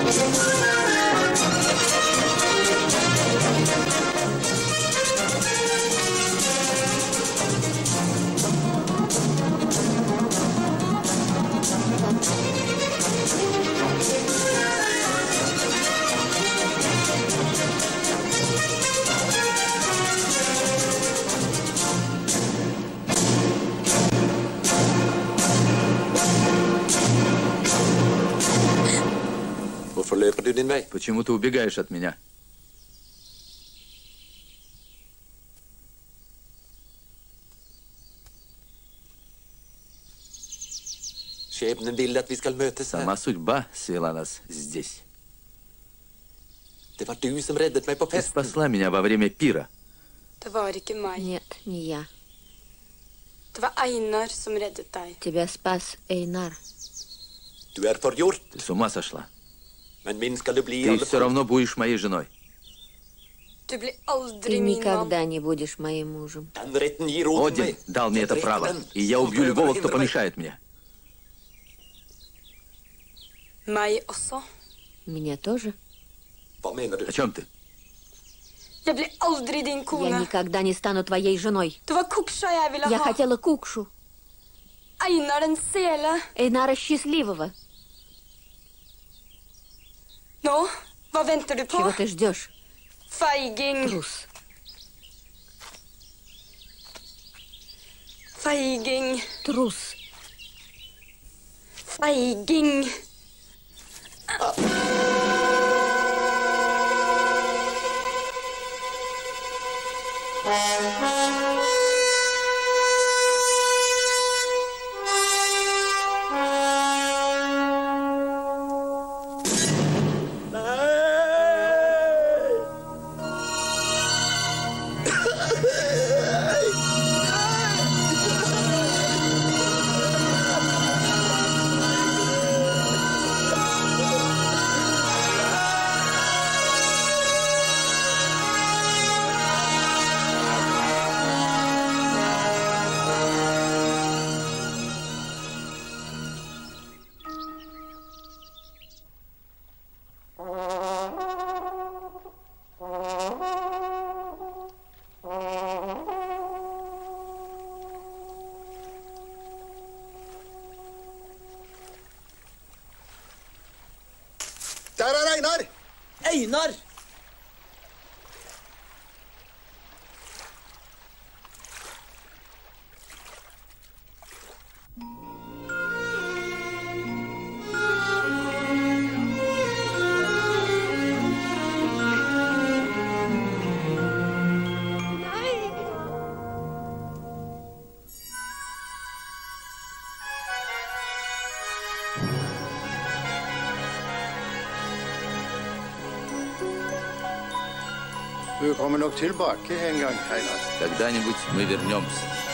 Løper Почему ты убегаешь от меня? Сама судьба свела нас здесь. Ты спасла меня во время пира. Нет, не я. Тебя спас Эйнар. Er Ты с ума сошла. Ты все равно будешь моей женой. Ты никогда не будешь моим мужем. Один дал мне это право, и я убью любого, кто помешает мне. Меня тоже? О чем ты? Я никогда не стану твоей женой. Я хотела Кукшу. Эйнара счастливого. Nå, hva venter du på? Чего ты ждешь? Трус. Feiging. Трус. Feiging. Der kommer nok tilbake en gang, Einar. Когда-нибудь мы вернемся.